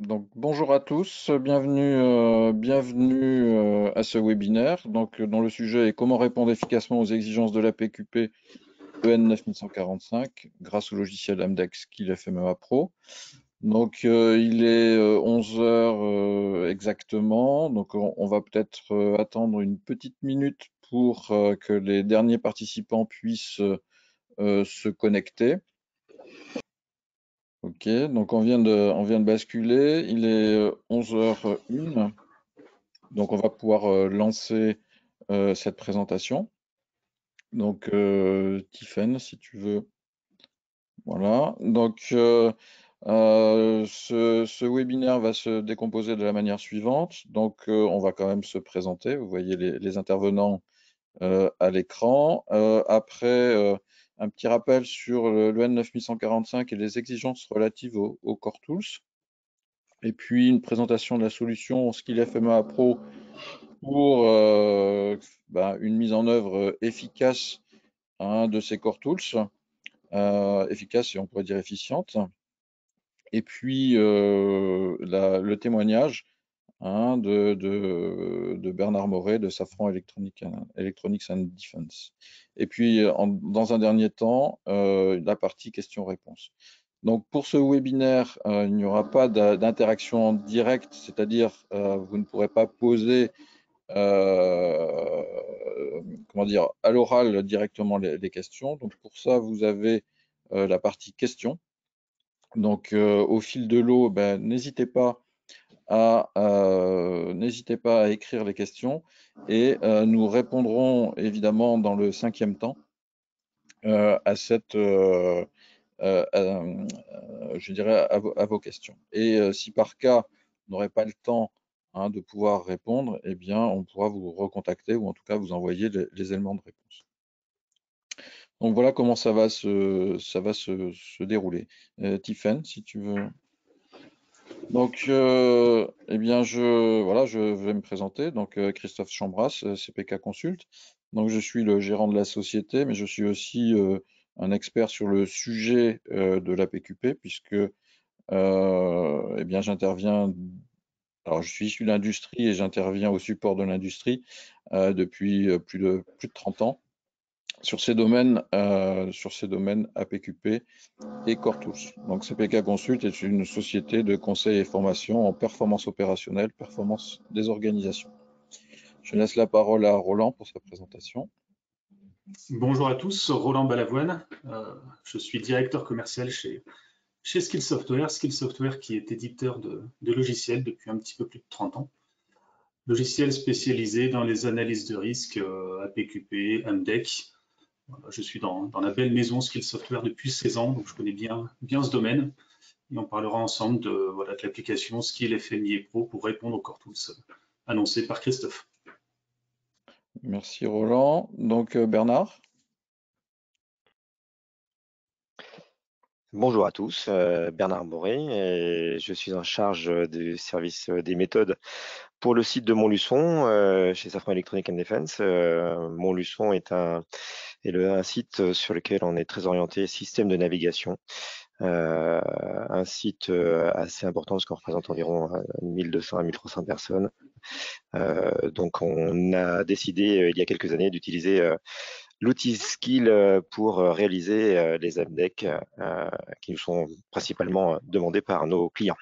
Donc, bonjour à tous, bienvenue, euh, bienvenue euh, à ce webinaire donc, dont le sujet est comment répondre efficacement aux exigences de la PQP EN 9145 grâce au logiciel Amdex Skill FMEA Pro. Donc, euh, il est 11 heures exactement, donc on, on va peut-être attendre une petite minute pour que les derniers participants puissent se connecter. Ok, donc on vient de, on vient de basculer, il est 11h01, euh, donc on va pouvoir euh, lancer euh, cette présentation. Donc Tiffen, si tu veux. Voilà, donc ce, webinaire va se décomposer de la manière suivante. Donc on va quand même se présenter, vous voyez les intervenants à l'écran. après, un petit rappel sur le, N9145 et les exigences relatives au, Core Tools. Et puis une présentation de la solution Skill FMEA Pro pour euh, bah, une mise en œuvre efficace hein, de ces Core Tools, euh, efficace et on pourrait dire efficiente. Et puis euh, le témoignage Hein, de, Bernard Moret de Safran Electronics and Defense. Et puis, dans un dernier temps, euh, la partie questions-réponses. Donc, pour ce webinaire, euh, il n'y aura pas d'interaction directe, c'est-à-dire euh, vous ne pourrez pas poser comment dire, à l'oral directement les, questions. Donc, pour ça, vous avez la partie questions. Donc, au fil de l'eau, ben, n'hésitez euh, n'hésitez pas à écrire les questions et euh, nous répondrons évidemment dans le cinquième temps euh, à cette, je dirais, à, vos questions. Et si par cas, on n'aurait pas le temps hein, de pouvoir répondre, eh bien, on pourra vous recontacter ou en tout cas vous envoyer les, éléments de réponse. Donc voilà comment ça va se dérouler. Tiffen, si tu veux. Donc, euh, eh bien, je, voilà, je vais me présenter. Donc, euh, Christophe Chambras, euh, CPK Consult. Donc, je suis le gérant de la société, mais je suis aussi un expert sur le sujet de la PQP, puisque eh bien, j'interviens. Alors, je suis issu de l'industrie et j'interviens au support de l'industrie depuis plus de, plus de 30 ans sur ces domaines, euh, sur ces domaines APQP et Cortous. Donc CPK Consult est une société de conseil et formation en performance opérationnelle, performance des organisations. Je laisse la parole à Roland pour sa présentation. Bonjour à tous, Roland Balavoine. Euh, je suis directeur commercial chez, Skill Software. Skill Software qui est éditeur de, de logiciels depuis un petit peu plus de 30 ans logiciel spécialisé dans les analyses de risque euh, APQP, MDEC, je suis dans, la belle maison Skill Software depuis 16 ans, donc je connais bien, bien ce domaine. Et on parlera ensemble de, voilà, de l'application Skill FMI et Pro pour répondre aux core tools annoncés par Christophe. Merci Roland. Donc euh, Bernard? Bonjour à tous, euh, Bernard Boré, je suis en charge du service des méthodes pour le site de Montluçon chez Safran Electronic and Defense. Montluçon est un et le, un site euh, sur lequel on est très orienté système de navigation. Euh, un site euh, assez important parce qu'on représente environ 1200 à 1300 personnes. Donc on a décidé il y a quelques années d'utiliser l'outil Skill pour réaliser les AppDeck qui nous sont principalement demandés par nos clients.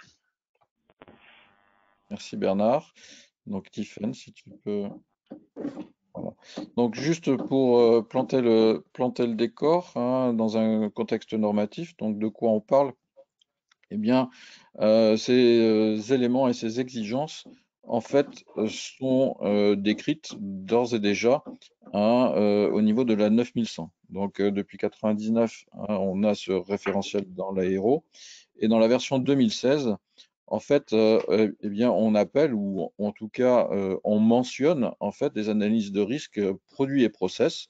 Merci Bernard. Donc Tiffen, si tu peux donc juste pour euh, planter, le, décor hein, dans un contexte normatif, donc de quoi on parle? Eh bien, euh, ces euh, éléments et ces exigences, en fait, sont décrites d'ores et déjà hein, au niveau de la 9100. Donc depuis 99, hein, on a ce référentiel dans l'aéro. Et dans la version 2016, en fait, euh, euh, eh on appelle ou en tout cas euh, on mentionne en fait des analyses de risque produits et process.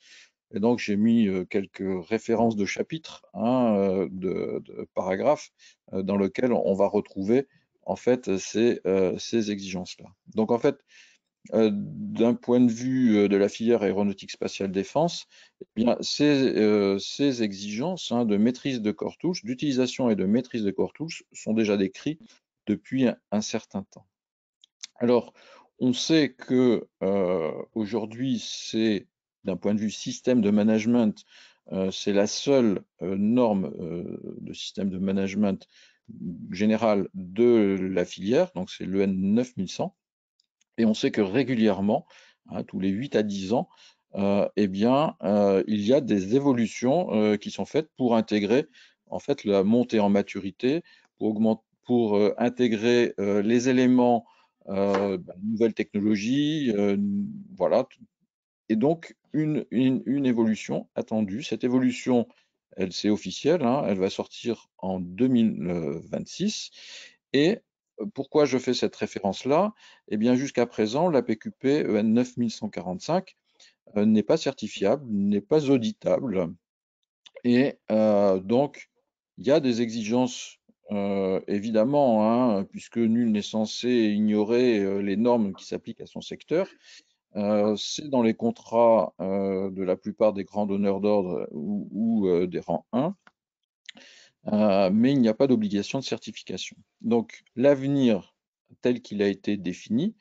Et donc j'ai mis quelques références de chapitres, hein, de, paragraphes dans lesquels on va retrouver en fait ces, ces exigences-là. Donc en fait, d'un point de vue de la filière aéronautique spatiale défense, eh bien, ces, ces exigences hein, de maîtrise de touche, d'utilisation et de maîtrise de touche sont déjà décrites depuis un, certain temps. Alors, on sait que aujourd'hui, c'est d'un point de vue système de management, c'est la seule norme de système de management général de la filière, donc c'est l'EN 9100. Et on sait que régulièrement, hein, tous les 8 à 10 ans, euh, eh bien, euh, il y a des évolutions euh, qui sont faites pour intégrer en fait la montée en maturité, pour, augmenter, pour intégrer les éléments bah, nouvelles technologies, voilà. Et donc, une, une, évolution attendue. Cette évolution, elle c'est officiel, hein, elle va sortir en 2026. Et pourquoi je fais cette référence-là? Eh bien, jusqu'à présent, la PQP EN 9145 n'est pas certifiable, n'est pas auditable. Et euh, donc, il y a des exigences, euh, évidemment, hein, puisque nul n'est censé ignorer euh, les normes qui s'appliquent à son secteur. C'est dans les contrats de la plupart des grands donneurs d'ordre ou, des rangs 1. Euh, mais il n'y a pas d'obligation de certification. Donc l'avenir tel qu'il a été défini,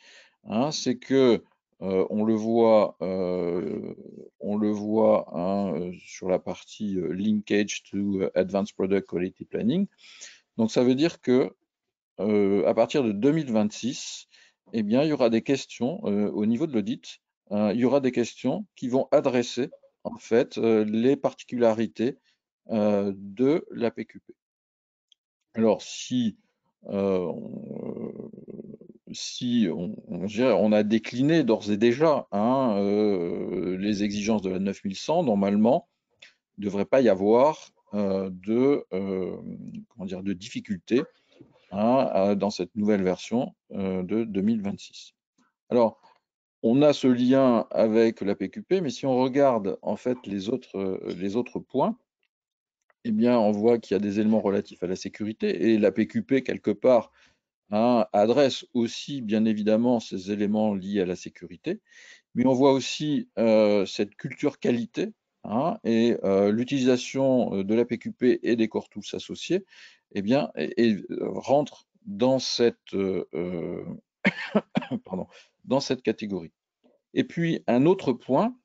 hein, c'est que euh, on le voit, euh, on le voit hein, sur la partie linkage to advanced product quality planning. Donc ça veut dire que à partir de 2026, eh bien, il y aura des questions au niveau de l'audit. il y aura des questions qui vont adresser en fait les particularités euh, de la PQP. Alors, si, euh, on, si on, a décliné d'ores et déjà hein, euh, les exigences de la 9100, normalement, il ne devrait pas y avoir de, comment dire, de difficultés hein, dans cette nouvelle version de 2026. Alors, on a ce lien avec la PQP, mais si on regarde en fait les autres, les autres points, eh bien, on voit qu'il y a des éléments relatifs à la sécurité et la PQP, quelque part, hein, adresse aussi, bien évidemment, ces éléments liés à la sécurité. Mais on voit aussi euh, cette culture qualité hein, et euh, l'utilisation euh, de la PQP et des corps tous associés, eh bien, et, rentre dans cette, pardon, dans cette catégorie. Et puis, un autre point,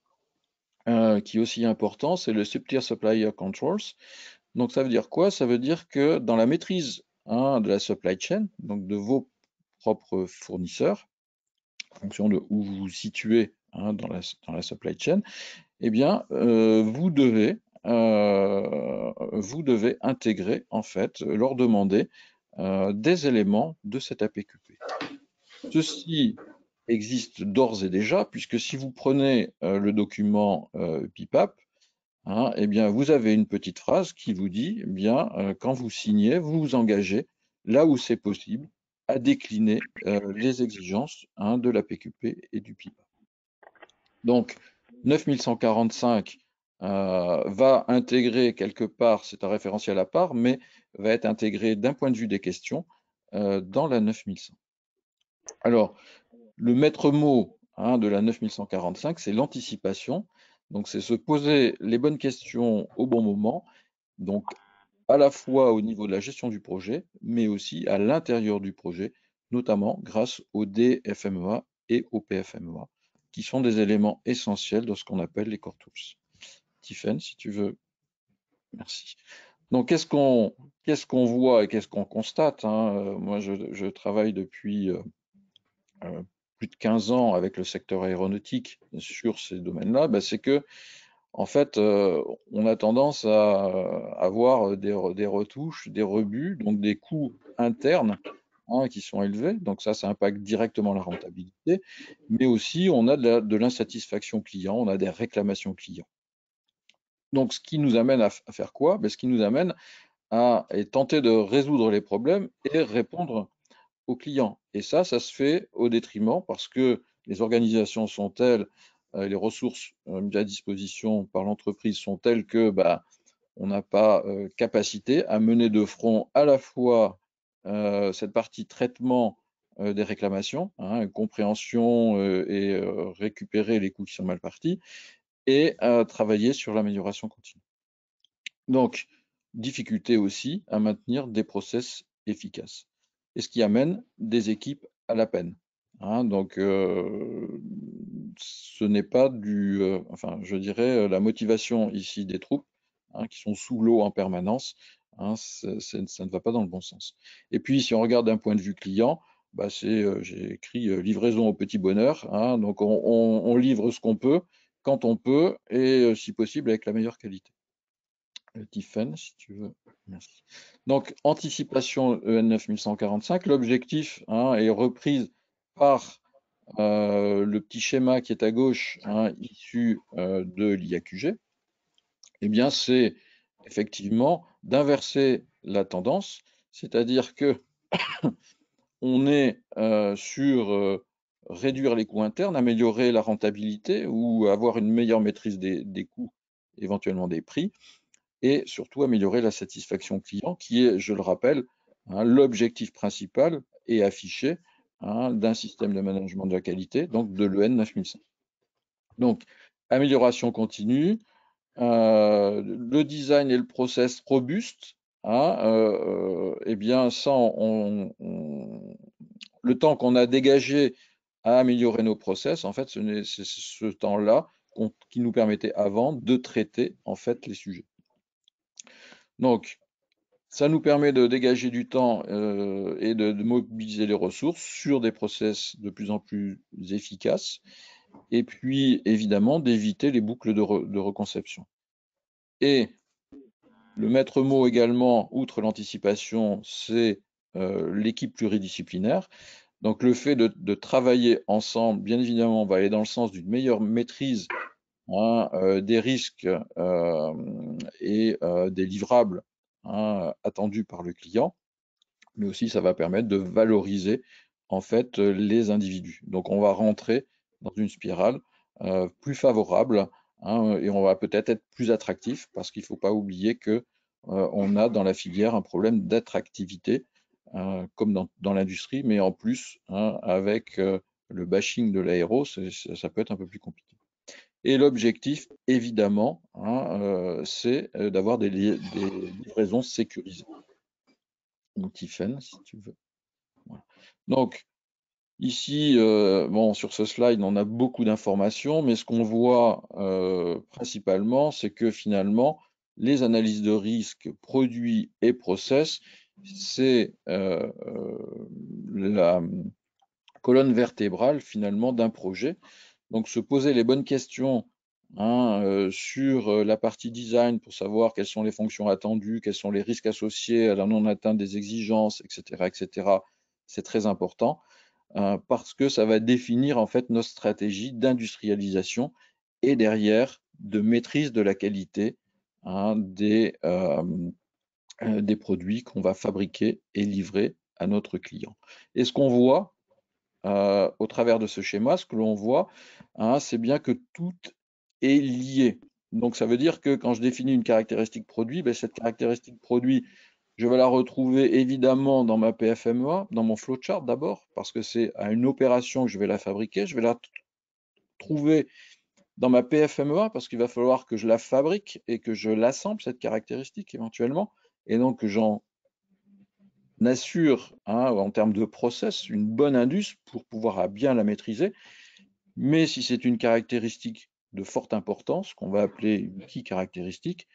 qui est aussi important, c'est le Subtier Supplier Controls. Donc ça veut dire quoi? Ça veut dire que dans la maîtrise hein, de la supply chain, donc de vos propres fournisseurs, en fonction de où vous vous situez hein, dans, la, dans, la, supply chain, eh bien, euh, vous devez euh, vous devez intégrer, en fait, leur demander euh, des éléments de cette APQP. Ceci existe d'ores et déjà, puisque si vous prenez le document PIPAP, Hein, eh bien, vous avez une petite phrase qui vous dit, eh bien, quand vous signez, vous vous engagez, là où c'est possible, à décliner les exigences hein, de la PQP et du PIPA. Donc, 9145 euh, va intégrer quelque part, c'est un référentiel à part, mais va être intégré d'un point de vue des questions dans la 9100. Alors, le maître mot hein, de la 9145, c'est l'anticipation. Donc, c'est se poser les bonnes questions au bon moment, donc à la fois au niveau de la gestion du projet, mais aussi à l'intérieur du projet, notamment grâce au DFMEA et au PFMEA, qui sont des éléments essentiels de ce qu'on appelle les core tools. Tiffen, si tu veux. Merci. Donc, qu'est-ce qu'on voit et qu'est-ce qu'on constate hein? Euh, Moi, je, travaille depuis euh, euh, plus de 15 ans avec le secteur aéronautique sur ces domaines-là, bah, c'est que en fait, on a tendance à avoir des, retouches, des rebuts, donc des coûts internes qui sont élevés. Donc ça, ça impacte directement la rentabilité, mais aussi on a de l'insatisfaction client, on a des réclamations clients. Donc ce qui nous amène à, faire quoi? Ben, Ce qui nous amène à tenter de résoudre les problèmes et répondre aux clients. Et ça, ça se fait au détriment parce que les organisations sont telles, euh, les ressources euh, mises à disposition par l'entreprise sont telles que bah, on n'a pas euh, capacité à mener de front à la fois cette partie traitement des réclamations, hein, compréhension et récupérer les coûts qui sont mal partis, et travailler sur l'amélioration continue. Donc, difficulté aussi à maintenir des process efficaces. et ce qui amène des équipes à la peine. Hein. donc, ce n'est pas du, enfin, je dirais, la motivation ici des troupes hein, qui sont sous l'eau en permanence, hein, ça ne va pas dans le bon sens. Et puis, si on regarde d'un point de vue client, bah, j'ai écrit livraison au petit bonheur. donc, on, livre ce qu'on peut, quand on peut, et si possible avec la meilleure qualité. Tiffen, si tu veux. Merci. Donc, anticipation EN 9145, l'objectif est reprise par le petit schéma qui est à gauche, issu de l'IAQG. Eh bien, c'est effectivement d'inverser la tendance, c'est-à-dire que on est sur réduire les coûts internes, améliorer la rentabilité ou avoir une meilleure maîtrise des, coûts, éventuellement des prix, et surtout améliorer la satisfaction client, qui est, je le rappelle, hein, l'objectif principal et affiché hein, d'un système de management de la qualité, donc de l'EN 9005. Donc, amélioration continue, euh, le design et le process robuste, hein, euh, eh bien, ça, on, le temps qu'on a dégagé à améliorer nos process, en fait, c'est ce temps-là qui nous permettait avant de traiter en fait les sujets. Donc, ça nous permet de dégager du temps euh, et de, mobiliser les ressources sur des process de plus en plus efficaces et puis évidemment d'éviter les boucles de, reconception. Et le maître mot également, outre l'anticipation, c'est euh, l'équipe pluridisciplinaire. Donc le fait de, travailler ensemble, bien évidemment, va aller dans le sens d'une meilleure maîtrise hein, euh, des risques euh, et des livrables hein, attendus par le client, mais aussi ça va permettre de valoriser en fait les individus. Donc on va rentrer dans une spirale euh, plus favorable hein, et on va peut-être être plus attractif parce qu'il ne faut pas oublier que euh, on a dans la filière un problème d'attractivité euh, comme dans, l'industrie, mais en plus hein, avec le bashing de l'aéro, ça peut être un peu plus compliqué. Et l'objectif, évidemment, hein, c'est d'avoir des, livraisons sécurisées. Donc, Tiffen, si tu veux. Donc, Ici, euh, bon, sur ce slide, on a beaucoup d'informations, mais ce qu'on voit euh, principalement, c'est que finalement, les analyses de risque, produits et process, c'est euh, la colonne vertébrale finalement d'un projet. Donc, se poser les bonnes questions hein, sur la partie design pour savoir quelles sont les fonctions attendues, quels sont les risques associés à la non-atteinte des exigences, etc., etc., c'est très important. Euh, parce que ça va définir en fait nos stratégies d'industrialisation et derrière de maîtrise de la qualité hein, des, euh, euh, des produits qu'on va fabriquer et livrer à notre client. Et ce qu'on voit au travers de ce schéma, ce que l'on voit, hein, c'est bien que tout est lié. Donc ça veut dire que quand je définis une caractéristique produit, ben, cette caractéristique produit, je vais la retrouver évidemment dans ma PFMEA, dans mon flowchart d'abord, parce que c'est à une opération que je vais la fabriquer. Je vais la trouver dans ma PFMEA parce qu'il va falloir que je la fabrique et que je l'assemble, cette caractéristique éventuellement, et donc que j'en assure hein, en termes de process une bonne indus pour pouvoir bien la maîtriser. Mais si c'est une caractéristique de forte importance, qu'on va appeler une key caractéristique,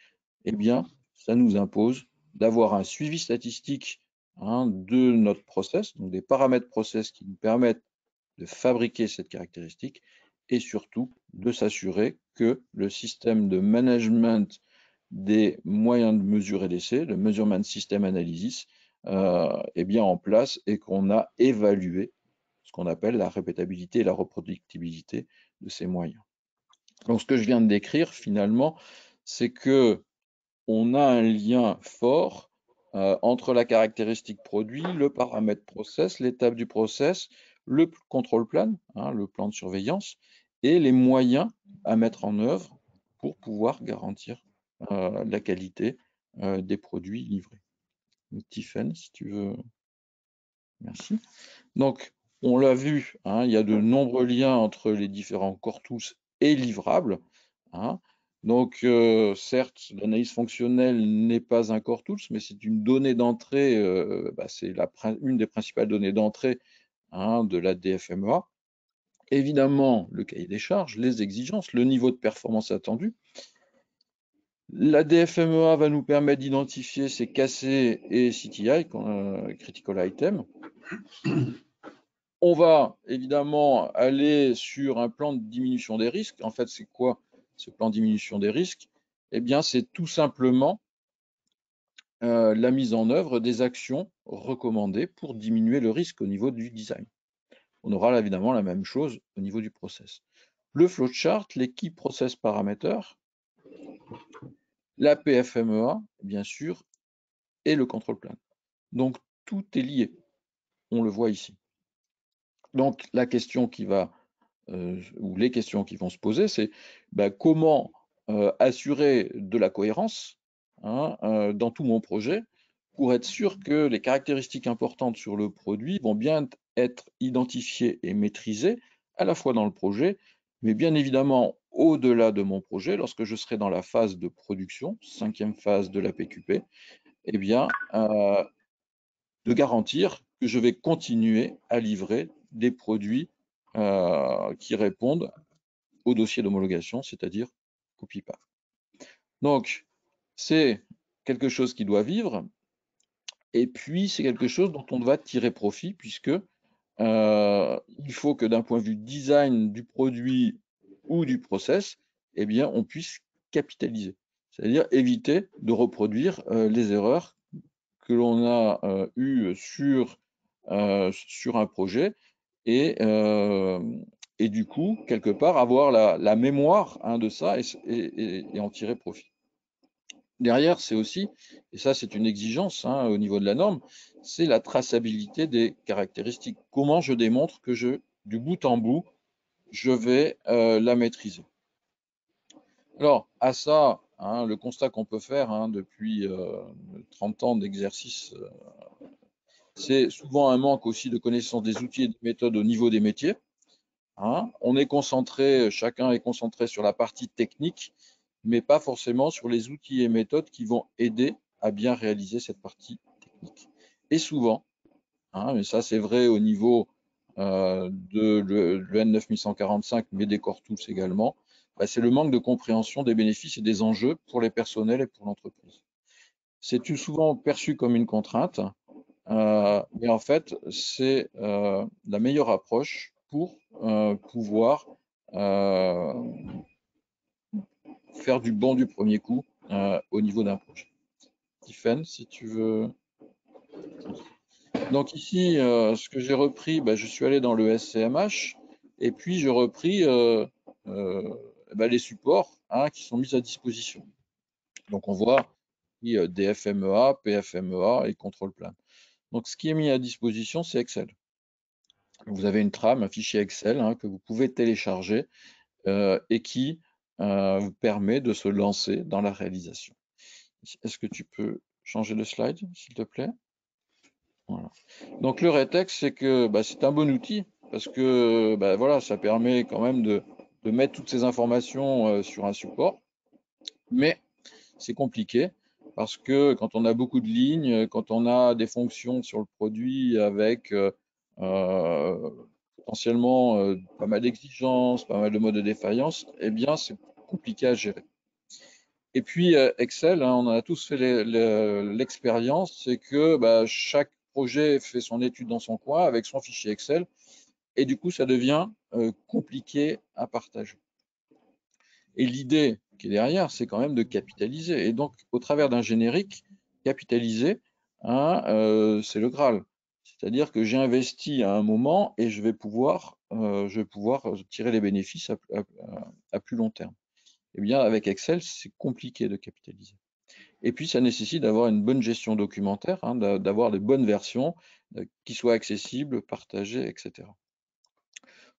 eh bien, ça nous impose d'avoir un suivi statistique hein, de notre process, donc des paramètres process qui nous permettent de fabriquer cette caractéristique et surtout de s'assurer que le système de management des moyens de mesure et d'essai, le Measurement System Analysis, euh, est bien en place et qu'on a évalué ce qu'on appelle la répétabilité et la reproductibilité de ces moyens. Donc ce que je viens de décrire finalement, c'est que on a un lien fort euh, entre la caractéristique produit, le paramètre process, l'étape du process, le contrôle plan, hein, le plan de surveillance, et les moyens à mettre en œuvre pour pouvoir garantir euh, la qualité euh, des produits livrés. Tiffen, si tu veux. Merci. Donc, on l'a vu, hein, il y a de nombreux liens entre les différents corpus et livrables. Hein. Donc, euh, certes, l'analyse fonctionnelle n'est pas un core tools, mais c'est une donnée d'entrée, euh, bah, c'est une des principales données d'entrée hein, de la DFMEA. Évidemment, le cahier des charges, les exigences, le niveau de performance attendu. La DFMEA va nous permettre d'identifier ces KC et CTI, euh, Critical Item. On va évidemment aller sur un plan de diminution des risques. En fait, c'est quoi ce plan de diminution des risques Eh bien, c'est tout simplement euh, la mise en œuvre des actions recommandées pour diminuer le risque au niveau du design. On aura évidemment la même chose au niveau du process. Le flowchart, l'équipe process parameter, la PFMEA, bien sûr, et le control plan. Donc, tout est lié. On le voit ici. Donc, la question qui va euh, ou les questions qui vont se poser, c'est ben, comment euh, assurer de la cohérence hein, euh, dans tout mon projet pour être sûr que les caractéristiques importantes sur le produit vont bien être identifiées et maîtrisées à la fois dans le projet, mais bien évidemment au-delà de mon projet, lorsque je serai dans la phase de production, cinquième phase de la PQP, eh bien, de garantir que je vais continuer à livrer des produits euh, qui répondent au dossier d'homologation, c'est-à-dire copie pas. Donc, c'est quelque chose qui doit vivre, et puis c'est quelque chose dont on va tirer profit, puisque euh, il faut que d'un point de vue design du produit ou du process, eh bien, on puisse capitaliser, c'est-à-dire éviter de reproduire euh, les erreurs que l'on a eues sur, sur un projet euh, et, du coup, quelque part, avoir la, mémoire hein, de ça et, en tirer profit. Derrière, c'est aussi, et ça c'est une exigence hein, au niveau de la norme, c'est la traçabilité des caractéristiques. Comment je démontre que je, du bout en bout, je vais euh, la maîtriser? Alors, à ça, hein, le constat qu'on peut faire depuis 30 euh, ans d'exercice c'est souvent un manque aussi de connaissance des outils et des méthodes au niveau des métiers. Hein. On est concentré, chacun est concentré sur la partie technique, mais pas forcément sur les outils et méthodes qui vont aider à bien réaliser cette partie technique. Et souvent, hein, mais ça c'est vrai au niveau euh, de l'EN 9145, mais des corps tous également, bah, c'est le manque de compréhension des bénéfices et des enjeux pour les personnels et pour l'entreprise. C'est souvent perçu comme une contrainte, euh, mais en fait, c'est euh, la meilleure approche pour euh, pouvoir faire du bon du premier coup au niveau d'un projet. Tiffen, si tu veux. Donc ici, ce que j'ai repris, bah, je suis allé dans le SCMH et puis j'ai repris bah, les supports hein, qui sont mis à disposition. Donc on voit DFMEA, PFMEA et contrôle plan. Donc, ce qui est mis à disposition, c'est Excel. Vous avez une trame, un fichier Excel hein, que vous pouvez télécharger euh, et qui euh, vous permet de se lancer dans la réalisation. Est-ce que tu peux changer le slide, s'il te plaît? Voilà. Donc, le rétex, c'est que bah, c'est un bon outil parce que bah, voilà, ça permet quand même de, de mettre toutes ces informations euh, sur un support, mais c'est compliqué parce que quand on a beaucoup de lignes, quand on a des fonctions sur le produit avec euh, euh, potentiellement euh, pas mal d'exigences, pas mal de modes de défaillance, eh bien, c'est compliqué à gérer. Et puis, Excel, hein, on a tous fait l'expérience, c'est que bah, chaque projet fait son étude dans son coin avec son fichier Excel, et du coup, ça devient compliqué à partager. Et l'idée qui est derrière, c'est quand même de capitaliser. Et donc, au travers d'un générique, capitaliser, hein, euh, c'est le Graal. C'est-à-dire que j'ai investi à un moment et je vais pouvoir, euh, je vais pouvoir tirer les bénéfices à, plus long terme. Eh bien, avec Excel, c'est compliqué de capitaliser. Et puis, ça nécessite d'avoir une bonne gestion documentaire, hein, d'avoir des bonnes versions euh, qui soient accessibles, partagées, etc.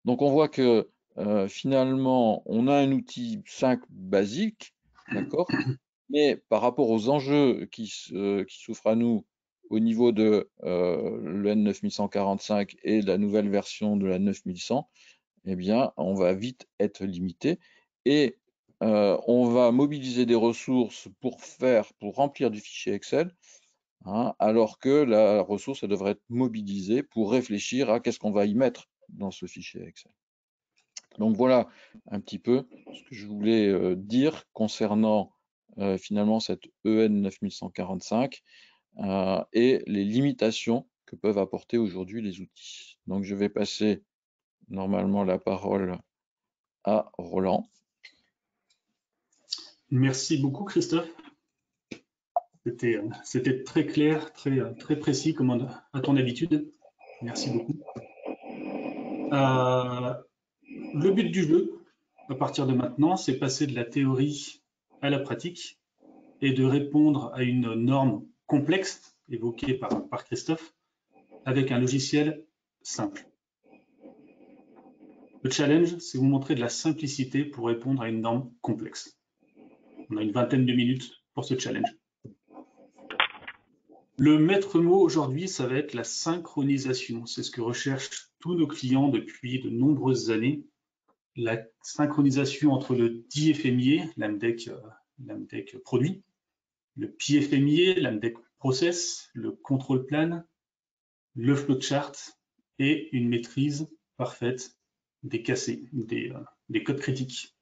Donc, on voit que euh, finalement, on a un outil 5 basique, d'accord Mais par rapport aux enjeux qui, qui souffrent à nous au niveau de euh, le N9145 et la nouvelle version de la 9100, eh bien, on va vite être limité. Et on va mobiliser des ressources pour faire, pour remplir du fichier Excel, hein, alors que la ressource elle devrait être mobilisée pour réfléchir à qu'est-ce qu'on va y mettre dans ce fichier Excel. Donc voilà un petit peu ce que je voulais dire concernant finalement cette EN 9145 et les limitations que peuvent apporter aujourd'hui les outils. Donc je vais passer normalement la parole à Roland. Merci beaucoup Christophe. C'était très clair, très, précis comme à ton habitude. Merci beaucoup. Euh, le but du jeu, à partir de maintenant, c'est passer de la théorie à la pratique et de répondre à une norme complexe évoquée par, Christophe avec un logiciel simple. Le challenge, c'est vous montrer de la simplicité pour répondre à une norme complexe. On a une vingtaine de minutes pour ce challenge. Le maître mot aujourd'hui, ça va être la synchronisation. C'est ce que recherchent tous nos clients depuis de nombreuses années. La synchronisation entre le DFMIA, l'AMDEC, l'AMDEC produit, le PFMIA, l'AMDEC process, le control plan, le flowchart et une maîtrise parfaite des cassés, des, euh, des codes critiques.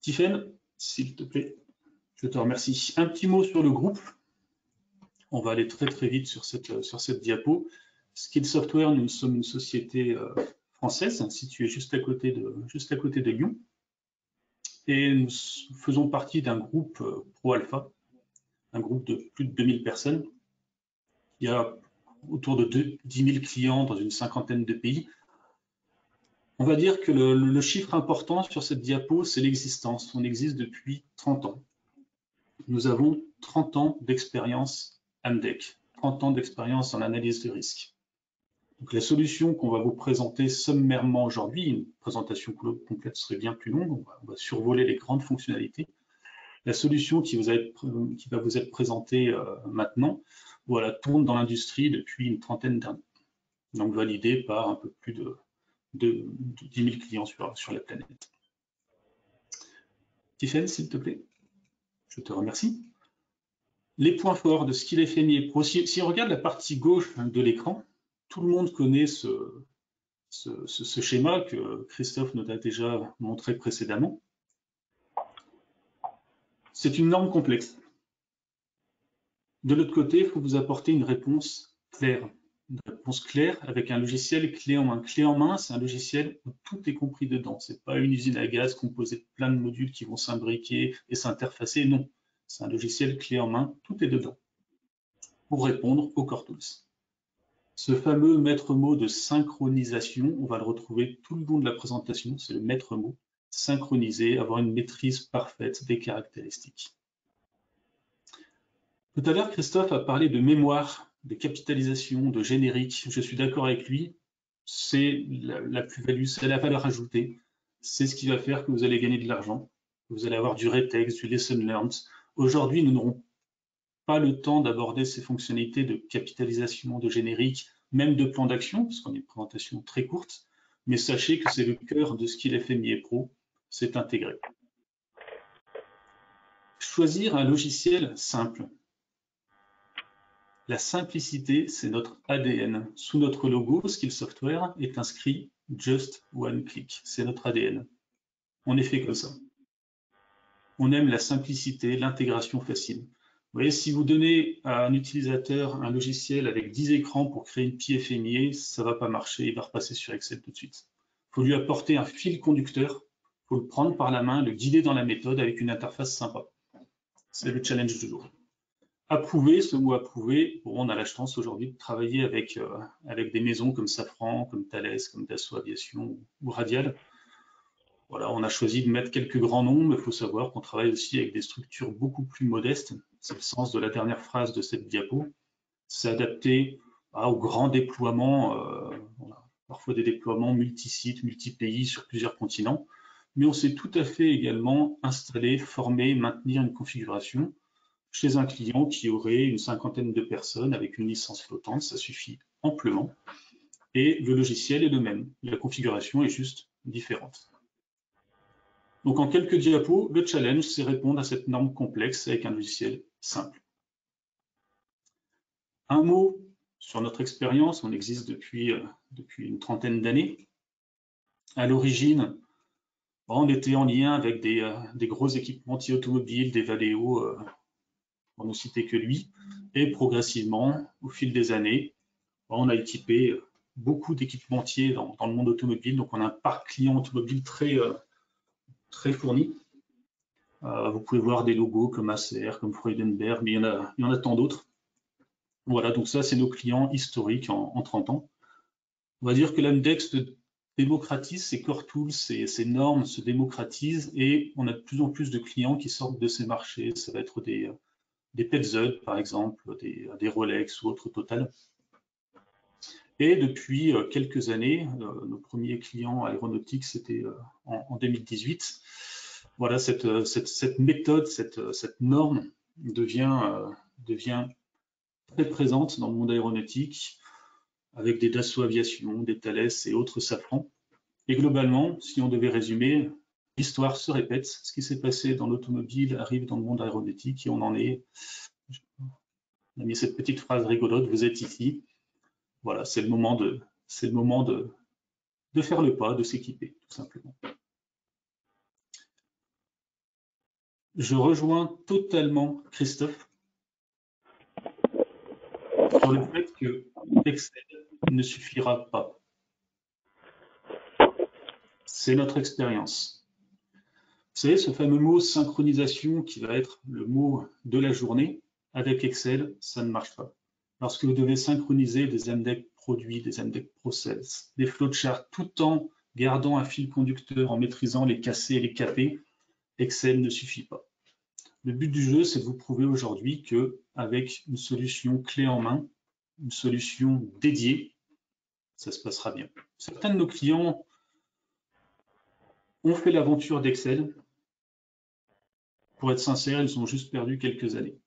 Tiffen, s'il te plaît, je te remercie. Un petit mot sur le groupe. On va aller très très vite sur cette, sur cette diapo. Skill Software, nous sommes une société euh, française située juste à côté de, juste à côté de Lyon. Et nous faisons partie d'un groupe euh, pro-alpha, un groupe de plus de 2000 personnes. Il y a autour de 10 000 clients dans une cinquantaine de pays. On va dire que le, chiffre important sur cette diapo, c'est l'existence. On existe depuis 30 ans. Nous avons 30 ans d'expérience AMDEC, 30 ans d'expérience en analyse de risque. Donc, la solution qu'on va vous présenter sommairement aujourd'hui, une présentation complète serait bien plus longue, on va, survoler les grandes fonctionnalités. La solution qui, va vous être présentée euh, maintenant, voilà, tourne dans l'industrie depuis une trentaine d'années, donc validée par un peu plus de, 10 000 clients sur, sur la planète. Tiffany, s'il te plaît. Je te remercie. Les points forts de Skill FMI Pro. Si, si on regarde la partie gauche de l'écran, tout le monde connaît ce, ce, schéma que Christophe nous a déjà montré précédemment. C'est une norme complexe. De l'autre côté, il faut vous apporter une réponse claire. Une réponse claire avec un logiciel clé en main. Clé en main, c'est un logiciel où tout est compris dedans. Ce n'est pas une usine à gaz composée de plein de modules qui vont s'imbriquer et s'interfacer. Non, c'est un logiciel clé en main, tout est dedans pour répondre aux Core Tools. Ce fameux maître mot de synchronisation, on va le retrouver tout le long de la présentation, c'est le maître mot, synchroniser, avoir une maîtrise parfaite des caractéristiques. Tout à l'heure, Christophe a parlé de mémoire, de capitalisation, de générique. Je suis d'accord avec lui, c'est la, plus-value, c'est la valeur ajoutée. C'est ce qui va faire que vous allez gagner de l'argent. Vous allez avoir du retext, du lesson learned. Aujourd'hui, nous n'aurons pas le temps d'aborder ces fonctionnalités de capitalisation, de générique, même de plan d'action, parce qu'on a une présentation très courte, mais sachez que c'est le cœur de ce qu'il FMI Pro, c'est intégré. Choisir un logiciel simple. La simplicité, c'est notre ADN. Sous notre logo, Skill Software est inscrit Just One Click. C'est notre ADN. On est fait comme ça. On aime la simplicité, l'intégration facile voyez, si vous donnez à un utilisateur un logiciel avec 10 écrans pour créer une PFMIA, ça ne va pas marcher, il va repasser sur Excel tout de suite. Il faut lui apporter un fil conducteur, il faut le prendre par la main, le guider dans la méthode avec une interface sympa. C'est le challenge du jour. Approuver, ce mot approuver, on a la chance aujourd'hui de travailler avec, euh, avec des maisons comme Safran, comme Thales, comme Dassault Aviation ou Radial. On a choisi de mettre quelques grands noms, mais il faut savoir qu'on travaille aussi avec des structures beaucoup plus modestes. C'est le sens de la dernière phrase de cette diapo, s'adapter aux grands déploiements, euh, parfois des déploiements multi-sites, multi-pays sur plusieurs continents, mais on sait tout à fait également installer, former, maintenir une configuration chez un client qui aurait une cinquantaine de personnes avec une licence flottante, ça suffit amplement. Et le logiciel est le même, la configuration est juste différente. Donc en quelques diapos, le challenge, c'est répondre à cette norme complexe avec un logiciel simple. Un mot sur notre expérience, on existe depuis, euh, une trentaine d'années. À l'origine, on était en lien avec des, euh, gros équipementiers automobiles, des Valeo, euh, pour ne citer que lui. Et progressivement, au fil des années, on a équipé beaucoup d'équipementiers dans, le monde automobile. Donc on a un parc client automobile très, très fourni. Euh, vous pouvez voir des logos comme ACR, comme Freudenberg, mais il y en a, il y en a tant d'autres. Voilà, donc ça, c'est nos clients historiques en, 30 ans. On va dire que l'index démocratise, ces core tools, ces, normes se démocratisent et on a de plus en plus de clients qui sortent de ces marchés. Ça va être des, des par exemple, des, des Rolex ou autres Total. Et depuis euh, quelques années, euh, nos premiers clients aéronautiques, c'était euh, en, 2018. Voilà, cette, méthode, cette, norme devient très présente dans le monde aéronautique avec des Dassault Aviation, des Thales et autres Safran. Et globalement, si on devait résumer, l'histoire se répète. Ce qui s'est passé dans l'automobile arrive dans le monde aéronautique et on en est. On a mis cette petite phrase rigolote, vous êtes ici voilà, c'est le moment de, faire le pas, de s'équiper, tout simplement. Je rejoins totalement Christophe sur le fait que Excel ne suffira pas. C'est notre expérience. Vous savez, ce fameux mot synchronisation qui va être le mot de la journée, avec Excel, ça ne marche pas lorsque vous devez synchroniser des MDEC produits, des MDEC process, des flowcharts, tout en gardant un fil conducteur, en maîtrisant les cassés et les capés, Excel ne suffit pas. Le but du jeu, c'est de vous prouver aujourd'hui que avec une solution clé en main, une solution dédiée, ça se passera bien. Certains de nos clients ont fait l'aventure d'Excel. Pour être sincère, ils ont juste perdu quelques années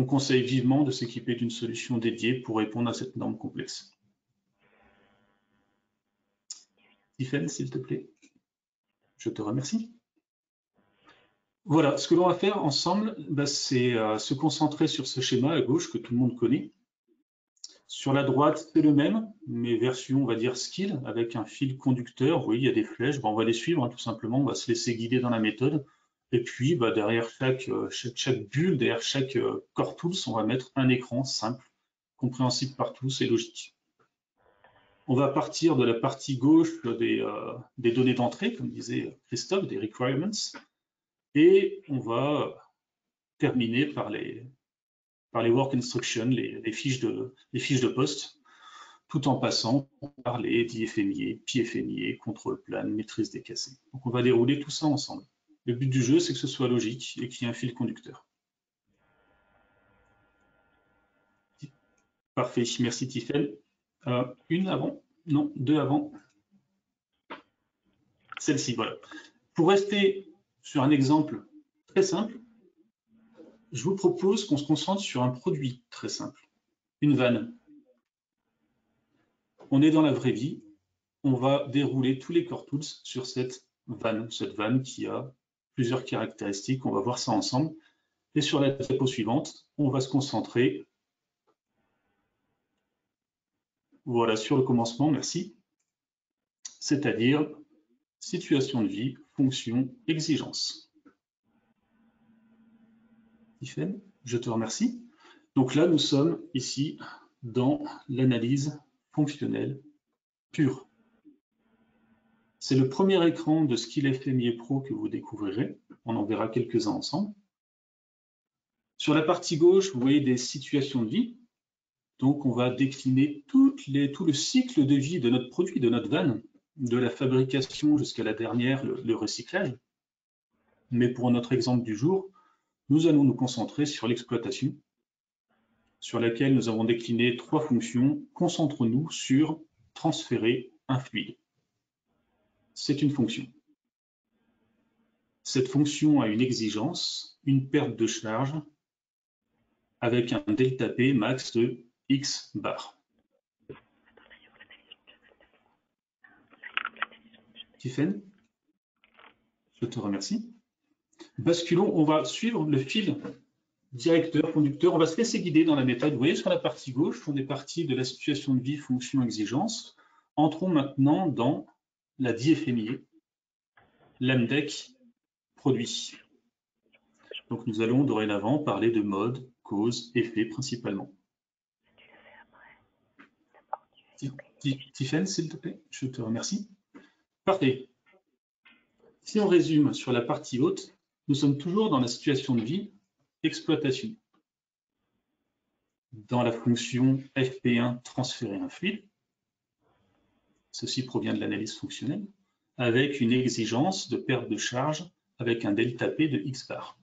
on conseille vivement de s'équiper d'une solution dédiée pour répondre à cette norme complexe. Tiffen, s'il te plaît. Je te remercie. Voilà, ce que l'on va faire ensemble, bah, c'est euh, se concentrer sur ce schéma à gauche que tout le monde connaît. Sur la droite, c'est le même, mais version, on va dire, skill, avec un fil conducteur. Oui, il y a des flèches, bah, on va les suivre, hein, tout simplement, on va se laisser guider dans la méthode. Et puis, bah, derrière euh, chaque, chaque, bulle, derrière chaque euh, core tools, on va mettre un écran simple, compréhensible par tous et logique. On va partir de la partie gauche des, euh, des données d'entrée, comme disait Christophe, des requirements, et on va terminer par les, par les work instructions, les, les, fiches de, les fiches de poste, tout en passant par les DFMIA, PFMIA, contrôle plan, maîtrise des cassés. Donc on va dérouler tout ça ensemble. Le but du jeu, c'est que ce soit logique et qu'il y ait un fil conducteur. Parfait, merci Tiffel. Euh, une avant? Non, deux avant. Celle-ci, voilà. Pour rester sur un exemple très simple, je vous propose qu'on se concentre sur un produit très simple, une vanne. On est dans la vraie vie, on va dérouler tous les core tools sur cette vanne, cette vanne qui a plusieurs caractéristiques. On va voir ça ensemble. Et sur la diapo suivante, on va se concentrer voilà, sur le commencement, merci. C'est-à-dire situation de vie, fonction, exigence. je te remercie. Donc là, nous sommes ici dans l'analyse fonctionnelle pure. C'est le premier écran de Skill FMIA Pro que vous découvrirez. On en verra quelques-uns ensemble. Sur la partie gauche, vous voyez des situations de vie. Donc, on va décliner tout le cycle de vie de notre produit, de notre vanne, de la fabrication jusqu'à la dernière, le, le recyclage. Mais pour notre exemple du jour, nous allons nous concentrer sur l'exploitation, sur laquelle nous avons décliné trois fonctions. Concentrons-nous sur transférer un fluide c'est une fonction. Cette fonction a une exigence, une perte de charge, avec un delta P max de x bar. Tiffen Je te remercie. Basculons, on va suivre le fil directeur, conducteur. On va se laisser guider dans la méthode. Vous voyez, sur la partie gauche, on est parti de la situation de vie, fonction, exigence. Entrons maintenant dans la DFMI, l'AMDEC produit. Donc nous allons dorénavant parler de mode, cause, effet principalement. Tiffen, s'il te plaît, je te remercie. Parfait. Si on résume sur la partie haute, nous sommes toujours dans la situation de vie exploitation. Dans la fonction FP1 transférer un fluide, ceci provient de l'analyse fonctionnelle, avec une exigence de perte de charge avec un delta P de X bar.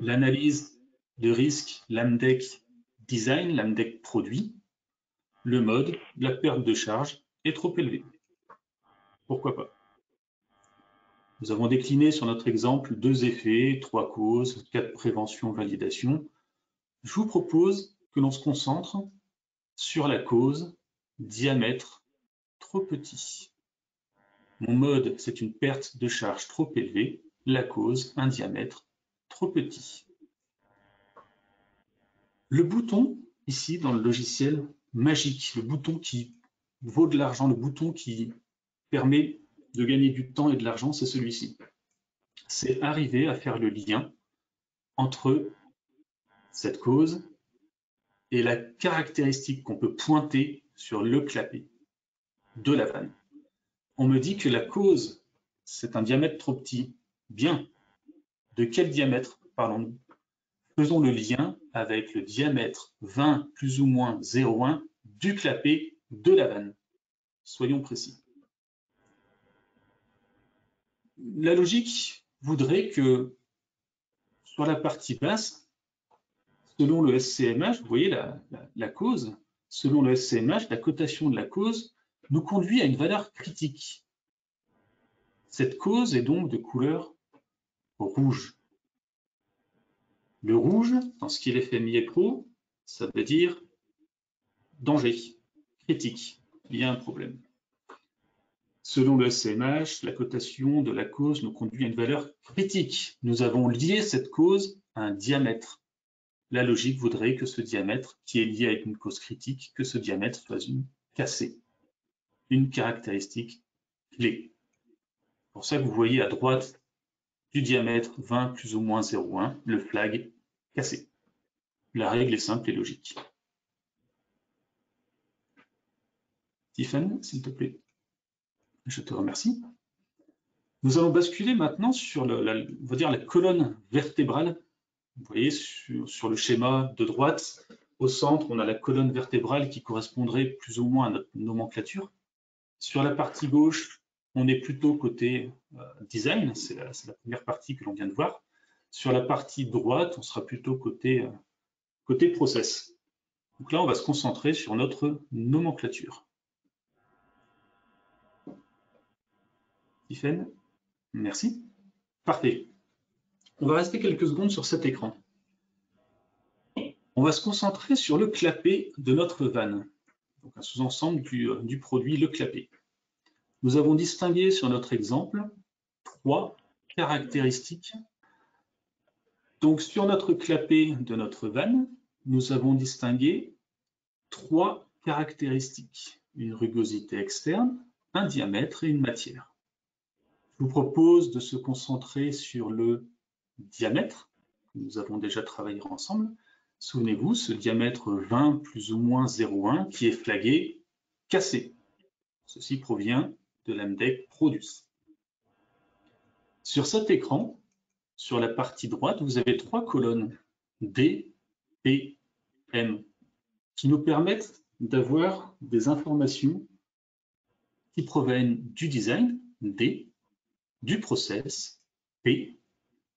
L'analyse de risque LAMDEC design, LAMDEC produit, le mode, la perte de charge est trop élevé. Pourquoi pas? Nous avons décliné sur notre exemple deux effets, trois causes, quatre prévention, validation. Je vous propose que l'on se concentre sur la cause diamètre trop petit. Mon mode, c'est une perte de charge trop élevée. La cause, un diamètre trop petit. Le bouton, ici, dans le logiciel, magique, le bouton qui vaut de l'argent, le bouton qui permet de gagner du temps et de l'argent, c'est celui-ci. C'est arriver à faire le lien entre cette cause et la caractéristique qu'on peut pointer sur le clapet de la vanne. On me dit que la cause, c'est un diamètre trop petit. Bien. De quel diamètre parlons-nous? Faisons le lien avec le diamètre 20 plus ou moins 0,1 du clapet de la vanne. Soyons précis. La logique voudrait que sur la partie basse, selon le SCMH, vous voyez la, la cause, selon le SCMH, la cotation de la cause nous conduit à une valeur critique. Cette cause est donc de couleur rouge. Le rouge, dans ce qu'il est fait mi pro, ça veut dire danger, critique, il y a un problème. Selon le SMH, la cotation de la cause nous conduit à une valeur critique. Nous avons lié cette cause à un diamètre. La logique voudrait que ce diamètre, qui est lié avec une cause critique, que ce diamètre soit une cassée, une caractéristique clé. Pour ça vous voyez à droite du diamètre 20 plus ou moins 0,1, le flag cassé. La règle est simple et logique. Tiffany, s'il te plaît. Je te remercie. Nous allons basculer maintenant sur la colonne vertébrale. Vous voyez sur, le schéma de droite, au centre, on a la colonne vertébrale qui correspondrait plus ou moins à notre nomenclature. Sur la partie gauche, on est plutôt côté euh, design, c'est la, première partie que l'on vient de voir. Sur la partie droite, on sera plutôt côté, euh, process. Donc là, on va se concentrer sur notre nomenclature. Tiffen, merci. Parfait. On va rester quelques secondes sur cet écran. On va se concentrer sur le clapet de notre vanne, un sous-ensemble du, euh, du, produit le clapet. Nous avons distingué sur notre exemple trois caractéristiques donc sur notre clapet de notre vanne, nous avons distingué trois caractéristiques, une rugosité externe, un diamètre et une matière. Je vous propose de se concentrer sur le diamètre, nous avons déjà travaillé ensemble. Souvenez-vous, ce diamètre 20 plus ou moins 0,1 qui est flagué cassé. Ceci provient de l'AMDEC Produce. Sur cet écran, sur la partie droite, vous avez trois colonnes D, P, M qui nous permettent d'avoir des informations qui proviennent du design, D, du process, P,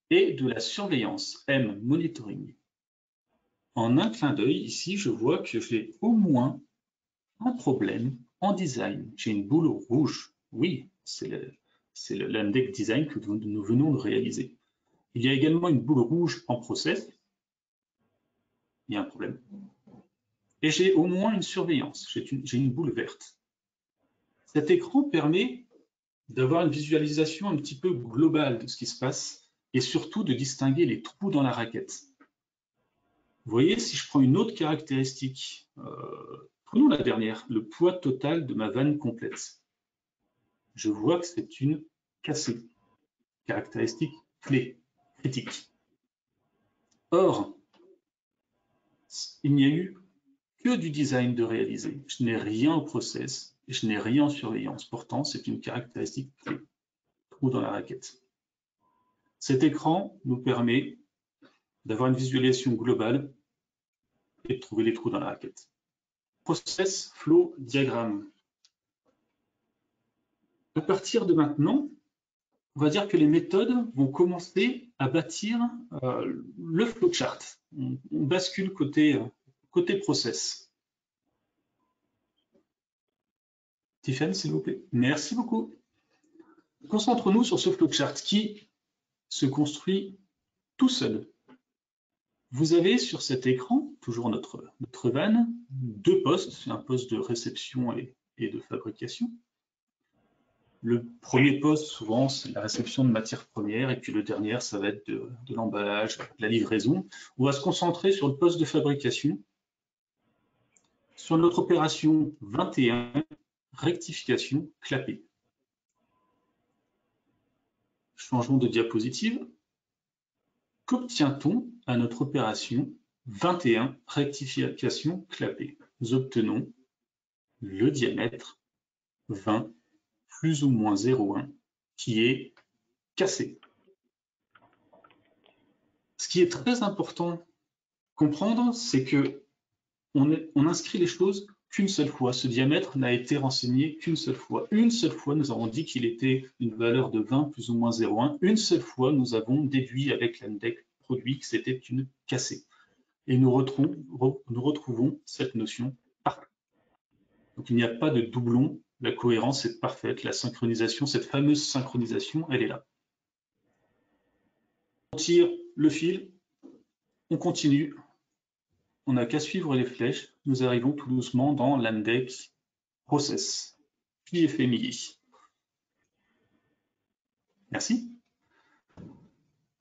et de la surveillance, M, monitoring. En un clin d'œil, ici, je vois que j'ai au moins un problème en design. J'ai une boule rouge. Oui, c'est l'Amdec design que nous venons de réaliser. Il y a également une boule rouge en process. Il y a un problème. Et j'ai au moins une surveillance. J'ai une, boule verte. Cet écran permet d'avoir une visualisation un petit peu globale de ce qui se passe et surtout de distinguer les trous dans la raquette. Vous voyez, si je prends une autre caractéristique, euh, prenons la dernière, le poids total de ma vanne complète. Je vois que c'est une cassée, caractéristique clé, critique. Or, il n'y a eu que du design de réaliser. Je n'ai rien au process, je n'ai rien en surveillance. Pourtant, c'est une caractéristique clé. Trou dans la raquette. Cet écran nous permet d'avoir une visualisation globale et de trouver les trous dans la raquette. Process flow diagramme. À partir de maintenant, on va dire que les méthodes vont commencer à bâtir euh, le flowchart. On, on bascule côté, euh, côté process. Tiffany, s'il vous plaît. Merci beaucoup. Concentrons-nous sur ce flowchart qui se construit tout seul. Vous avez sur cet écran, toujours notre, notre van, deux postes, un poste de réception et, de fabrication. Le premier poste, souvent, c'est la réception de matières premières, et puis le dernier, ça va être de, de l'emballage, la livraison. On va se concentrer sur le poste de fabrication. Sur notre opération 21, rectification clapée. Changement de diapositive. Qu'obtient-on à notre opération 21, rectification clapée Nous obtenons le diamètre 20 plus ou moins 0,1 qui est cassé. Ce qui est très important comprendre, c'est que on, on inscrit les choses qu'une seule fois. Ce diamètre n'a été renseigné qu'une seule fois. Une seule fois, nous avons dit qu'il était une valeur de 20 plus ou moins 0,1. Une seule fois, nous avons déduit avec l'index produit que c'était une cassée. Et nous retrouvons, cette notion partout. Donc il n'y a pas de doublon, la cohérence est parfaite, la synchronisation, cette fameuse synchronisation, elle est là. On tire le fil, on continue, on n'a qu'à suivre les flèches, nous arrivons tout doucement dans l'index process, puis FMI. Merci.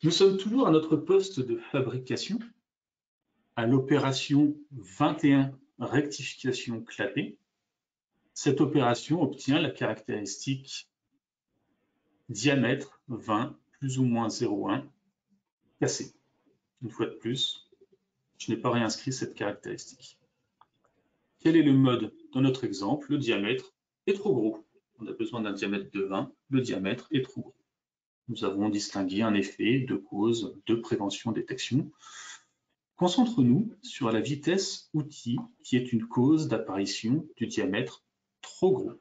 Nous sommes toujours à notre poste de fabrication, à l'opération 21 rectification clapée. Cette opération obtient la caractéristique diamètre 20 plus ou moins 0,1 cassé. Une fois de plus, je n'ai pas réinscrit cette caractéristique. Quel est le mode Dans notre exemple, le diamètre est trop gros. On a besoin d'un diamètre de 20, le diamètre est trop gros. Nous avons distingué un effet de cause de prévention-détection. Concentre-nous sur la vitesse outil qui est une cause d'apparition du diamètre trop gros.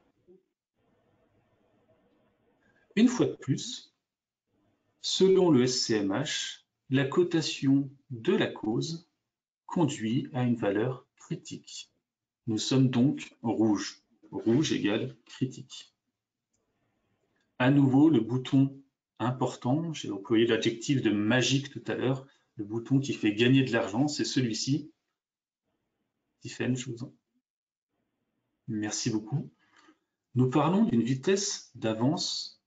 Une fois de plus, selon le SCMH, la cotation de la cause conduit à une valeur critique. Nous sommes donc rouge. Rouge égale critique. À nouveau, le bouton important, j'ai employé l'adjectif de magique tout à l'heure, le bouton qui fait gagner de l'argent, c'est celui-ci. Je. Merci beaucoup. Nous parlons d'une vitesse d'avance,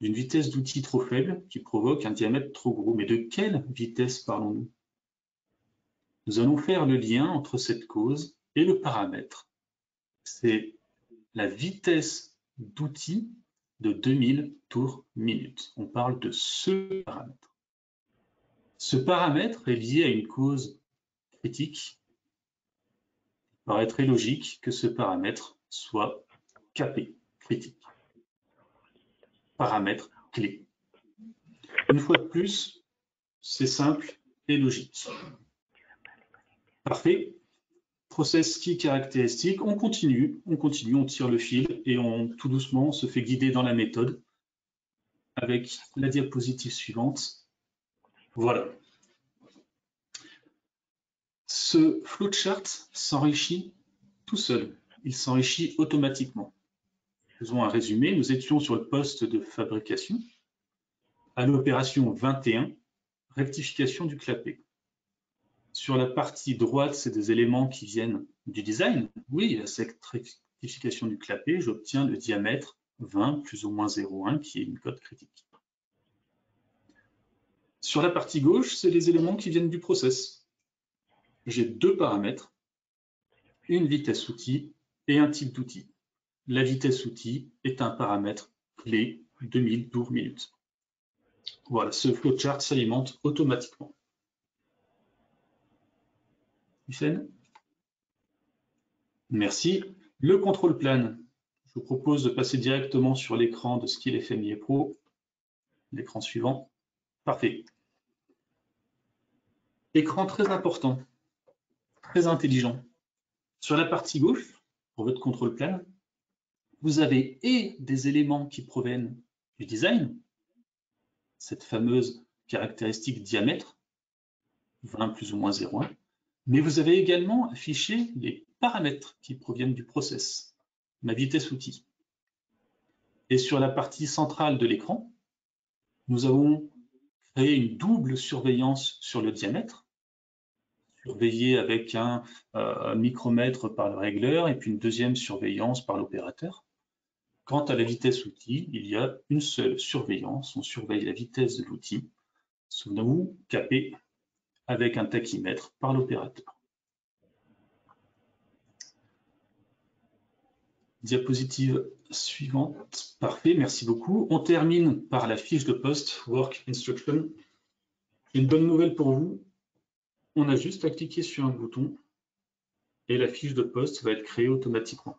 d'une vitesse d'outil trop faible qui provoque un diamètre trop gros. Mais de quelle vitesse parlons-nous? Nous allons faire le lien entre cette cause et le paramètre. C'est la vitesse d'outil de 2000 tours minute. On parle de ce paramètre. Ce paramètre est lié à une cause critique. Il paraît très logique que ce paramètre soit capé, critique. Paramètre clé. Une fois de plus, c'est simple et logique. Parfait. Process qui caractéristique. On continue, on continue, on tire le fil et on tout doucement on se fait guider dans la méthode avec la diapositive suivante. Voilà. Ce flowchart s'enrichit tout seul. Il s'enrichit automatiquement. Faisons un résumé. Nous étions sur le poste de fabrication à l'opération 21, rectification du clapet. Sur la partie droite, c'est des éléments qui viennent du design. Oui, cette rectification du clapet, j'obtiens le diamètre 20 plus ou moins 0,1 qui est une cote critique. Sur la partie gauche, c'est les éléments qui viennent du process. J'ai deux paramètres, une vitesse outil et un type d'outil. La vitesse outil est un paramètre clé 2000 tours minutes. Voilà, ce flowchart s'alimente automatiquement. Merci. Le contrôle plan. Je vous propose de passer directement sur l'écran de Skill FMIA Pro. L'écran suivant. Parfait. Écran très important, très intelligent. Sur la partie gauche, pour votre contrôle plan, vous avez et des éléments qui proviennent du design, cette fameuse caractéristique diamètre, 20 plus ou moins 0,1, mais vous avez également affiché les paramètres qui proviennent du process, ma vitesse outil. Et sur la partie centrale de l'écran, nous avons créé une double surveillance sur le diamètre, surveillé avec un euh, micromètre par le régleur et puis une deuxième surveillance par l'opérateur. Quant à la vitesse outil, il y a une seule surveillance, on surveille la vitesse de l'outil, souvenez-vous, capé avec un tachymètre par l'opérateur. Diapositive suivante. Parfait, merci beaucoup. On termine par la fiche de poste Work Instruction. Une bonne nouvelle pour vous. On a juste à cliquer sur un bouton et la fiche de poste va être créée automatiquement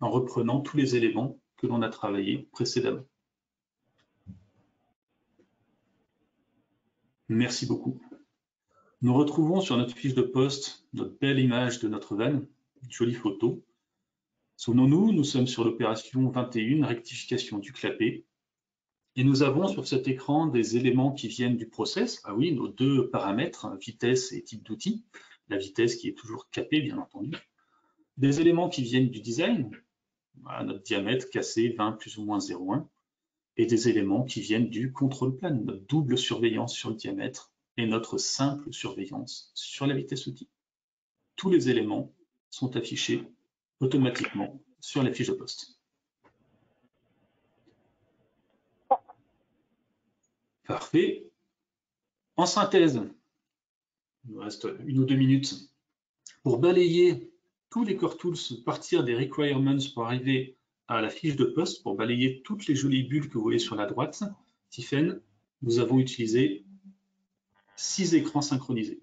en reprenant tous les éléments que l'on a travaillés précédemment. Merci beaucoup. Nous retrouvons sur notre fiche de poste notre belle image de notre van, une jolie photo. Souvenons-nous, nous sommes sur l'opération 21, rectification du clapet. Et nous avons sur cet écran des éléments qui viennent du process. Ah oui, nos deux paramètres, vitesse et type d'outil. La vitesse qui est toujours capée, bien entendu. Des éléments qui viennent du design. notre diamètre cassé 20 plus ou moins 0,1. Et des éléments qui viennent du contrôle plan, notre double surveillance sur le diamètre et notre simple surveillance sur la vitesse outil. Tous les éléments sont affichés automatiquement sur la fiche de poste. Parfait. En synthèse, il nous reste une ou deux minutes pour balayer tous les core tools, partir des requirements pour arriver à la fiche de poste, pour balayer toutes les jolies bulles que vous voyez sur la droite. Tiffen, nous avons utilisé six écrans synchronisés,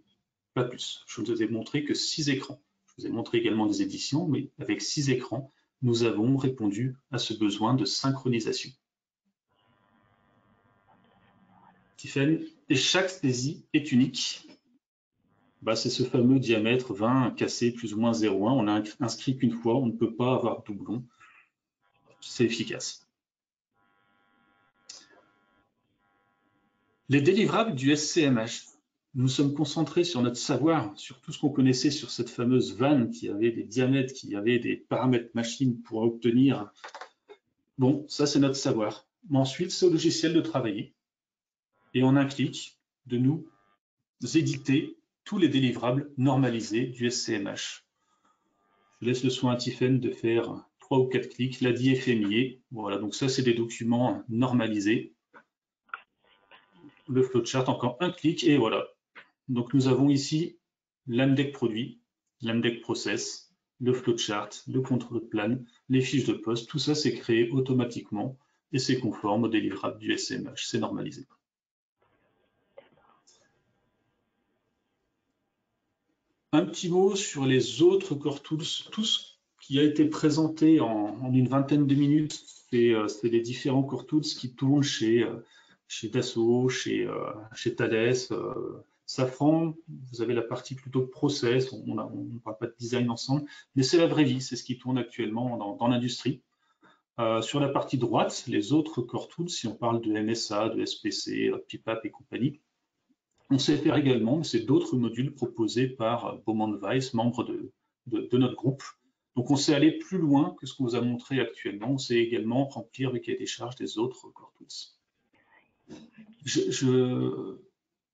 pas plus. Je vous ai montré que six écrans. Je vous ai montré également des éditions, mais avec six écrans, nous avons répondu à ce besoin de synchronisation. Tiffen, et chaque saisie est unique. Bah, c'est ce fameux diamètre 20 cassé plus ou moins 0,1. On a inscrit qu'une fois, on ne peut pas avoir doublon. C'est efficace. Les délivrables du SCMH. Nous sommes concentrés sur notre savoir, sur tout ce qu'on connaissait sur cette fameuse vanne qui avait des diamètres, qui avait des paramètres machines pour obtenir. Bon, ça c'est notre savoir. Mais ensuite, c'est au logiciel de travailler. Et en un clic, de nous éditer tous les délivrables normalisés du SCMH. Je laisse le soin à Tiffen de faire trois ou quatre clics, l'a dit FMIE. Voilà, donc ça c'est des documents normalisés le flowchart, encore un clic et voilà. Donc nous avons ici l'AMDEC produit, l'AMDEC process, le flowchart, le contrôle plan, les fiches de poste, tout ça c'est créé automatiquement et c'est conforme au délivrable du SMH, c'est normalisé. Un petit mot sur les autres core tools, tout ce qui a été présenté en, une vingtaine de minutes, euh, c'est les différents core tools qui tournent chez euh, chez Dassault, chez, euh, chez Thales, euh, Safran, vous avez la partie plutôt process, on ne parle pas de design ensemble, mais c'est la vraie vie, c'est ce qui tourne actuellement dans, l'industrie. Euh, sur la partie droite, les autres core tools, si on parle de MSA, de SPC, PIPAP et compagnie, on sait faire également, mais c'est d'autres modules proposés par Beaumont Weiss, membre de, notre groupe. Donc on sait aller plus loin que ce qu'on vous a montré actuellement. On sait également remplir le cahier des charges des autres core tools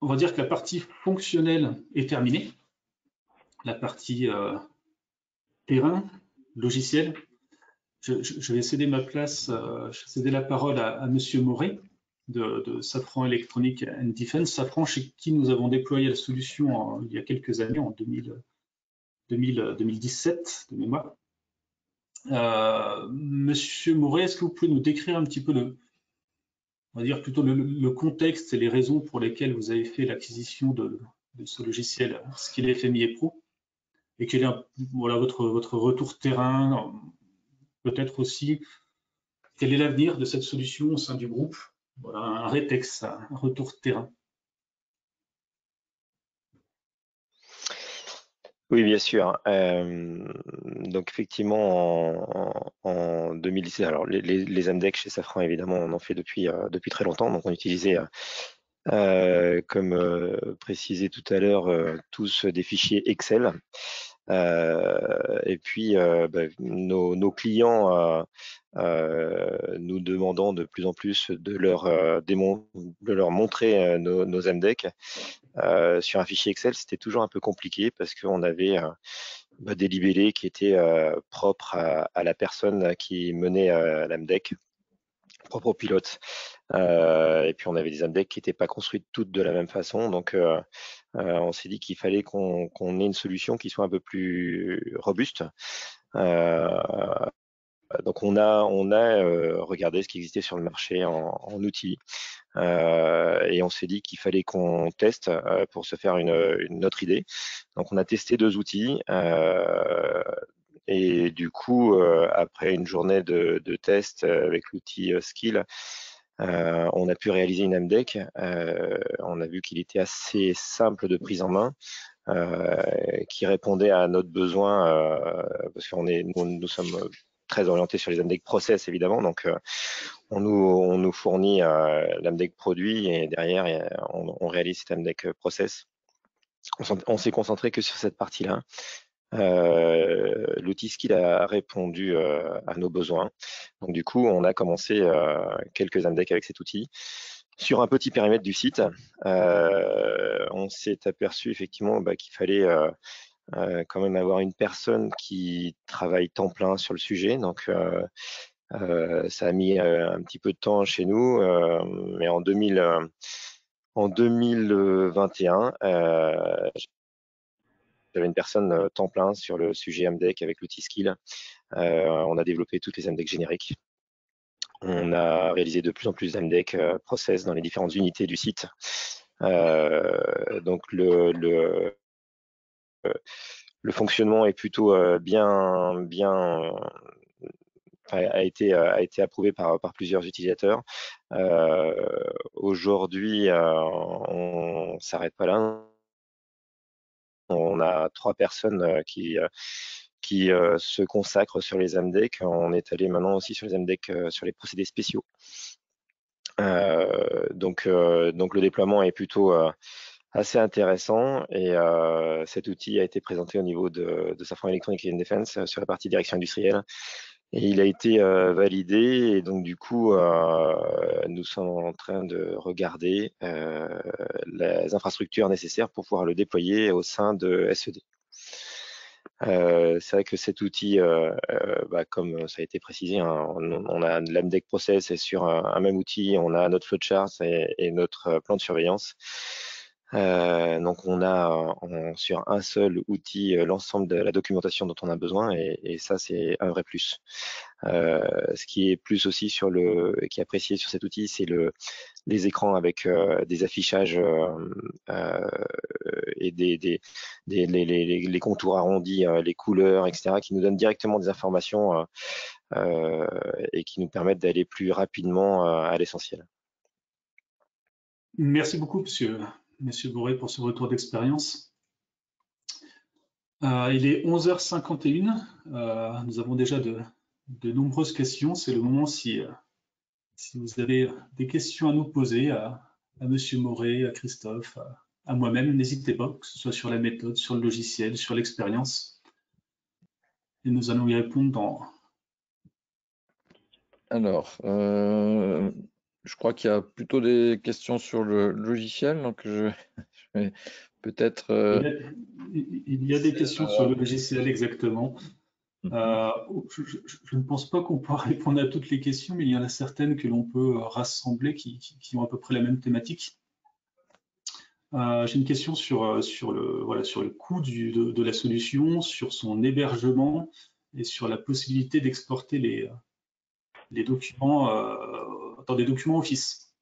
on va dire que la partie fonctionnelle est terminée. La partie euh, terrain, logiciel. je, vais céder ma place, euh, céder la parole à, M. Monsieur Moret de, Safran Electronic and Defense. Safran, chez qui nous avons déployé la solution il y a quelques années, en 2017 de mémoire. Euh, Monsieur Moret, est-ce que vous pouvez nous décrire un petit peu le, on va dire plutôt le, contexte et les raisons pour lesquelles vous avez fait l'acquisition de, ce logiciel Skill FMI et Pro et quel est voilà, votre, votre retour terrain, peut-être aussi quel est l'avenir de cette solution au sein du groupe? Voilà, un rétex, un retour terrain. Oui, bien sûr. Euh, donc effectivement, en, 2017, alors les, AMDEC chez Safran, évidemment, on en fait depuis, euh, depuis très longtemps. Donc on utilisait, euh, comme précisé tout à l'heure, tous des fichiers Excel. et puis, bah, nos, nos, clients nous demandant de plus en plus de leur, de leur montrer nos, nos MDEC sur un fichier Excel, c'était toujours un peu compliqué parce qu'on avait bah, des libellés qui étaient propres à, la personne qui menait l'AMDEC, propre au pilote. et puis on avait des AMDEC qui n'étaient pas construites toutes de la même façon. Donc on s'est dit qu'il fallait qu'on ait une solution qui soit un peu plus robuste. Donc on a, regardé ce qui existait sur le marché en, outils euh, et on s'est dit qu'il fallait qu'on teste euh, pour se faire une, autre idée. Donc on a testé deux outils euh, et du coup, après une journée de, de test avec l'outil Skill, euh, on a pu réaliser une AMDEC. Euh, on a vu qu'il était assez simple de prise en main, euh, qui répondait à notre besoin, parce qu'on est, nous, nous, sommes très orientés sur les AMDEC process évidemment, donc on nous, on nous fournit l'AMDEC produit et derrière on, réalise cet AMDEC process. On s'est concentré que sur cette partie-là. Euh, l'outil Skill a répondu euh, à nos besoins. Donc du coup, on a commencé euh, quelques index avec cet outil. Sur un petit périmètre du site, on s'est aperçu effectivement bah, qu'il fallait quand même avoir une personne qui travaille temps plein sur le sujet. Donc ça a mis un petit peu de temps chez nous, mais en 2000, en 2021, j'avais une personne euh, temps plein sur le sujet MDEC avec l'outil Skill. Euh, on a développé toutes les MDEC génériques. On a réalisé de plus en plus d'MDEC euh, process dans les différentes unités du site. donc le, le, le, fonctionnement est plutôt bien, bien a été, a été approuvé par, plusieurs utilisateurs. Aujourd'hui, on s'arrête pas là. On a trois personnes euh, qui euh, euh, se consacrent sur les AMDEC. On est allé maintenant aussi sur les AMDEC sur les procédés spéciaux. donc le déploiement est plutôt assez intéressant et cet outil a été présenté au niveau de, de Safran Electronic and Defense sur la partie direction industrielle et il a été euh, validé et donc du coup, euh, nous sommes en train de regarder euh, les infrastructures nécessaires pour pouvoir le déployer au sein de SED. c'est vrai que cet outil, bah, comme ça a été précisé, hein, on, a l'AMDEC Process et sur un, même outil, on a notre flowchart et, et notre plan de surveillance. Euh, donc on a sur un seul outil euh, l'ensemble de la documentation dont on a besoin et, ça c'est un vrai plus. Euh, ce qui est plus aussi sur le qui est apprécié sur cet outil, c'est le les écrans avec des affichages et des, contours arrondis, les couleurs, etc., qui nous donnent directement des informations et qui nous permettent d'aller plus rapidement à l'essentiel. Merci beaucoup, monsieur. Monsieur Bourré, pour ce retour d'expérience. Euh, il est 11h51. Euh, nous avons déjà de, nombreuses questions. C'est le moment si, euh, si vous avez des questions à nous poser à, Monsieur Moret, à Christophe, à, moi-même, n'hésitez pas, que ce soit sur la méthode, sur le logiciel, sur l'expérience. Et nous allons y répondre dans. Alors, je crois qu'il y a plutôt des questions sur le logiciel, donc je, vais peut-être. Euh, il, y a des questions sur le logiciel exactement. Mhm. Euh, je, ne pense pas qu'on pourra répondre à toutes les questions, mais il y en a certaines que l'on peut rassembler qui, ont à peu près la même thématique. Euh, j'ai une question sur, sur, le, voilà, sur le coût de, la solution, sur son hébergement et sur la possibilité d'exporter les, les documents dans des documents Office.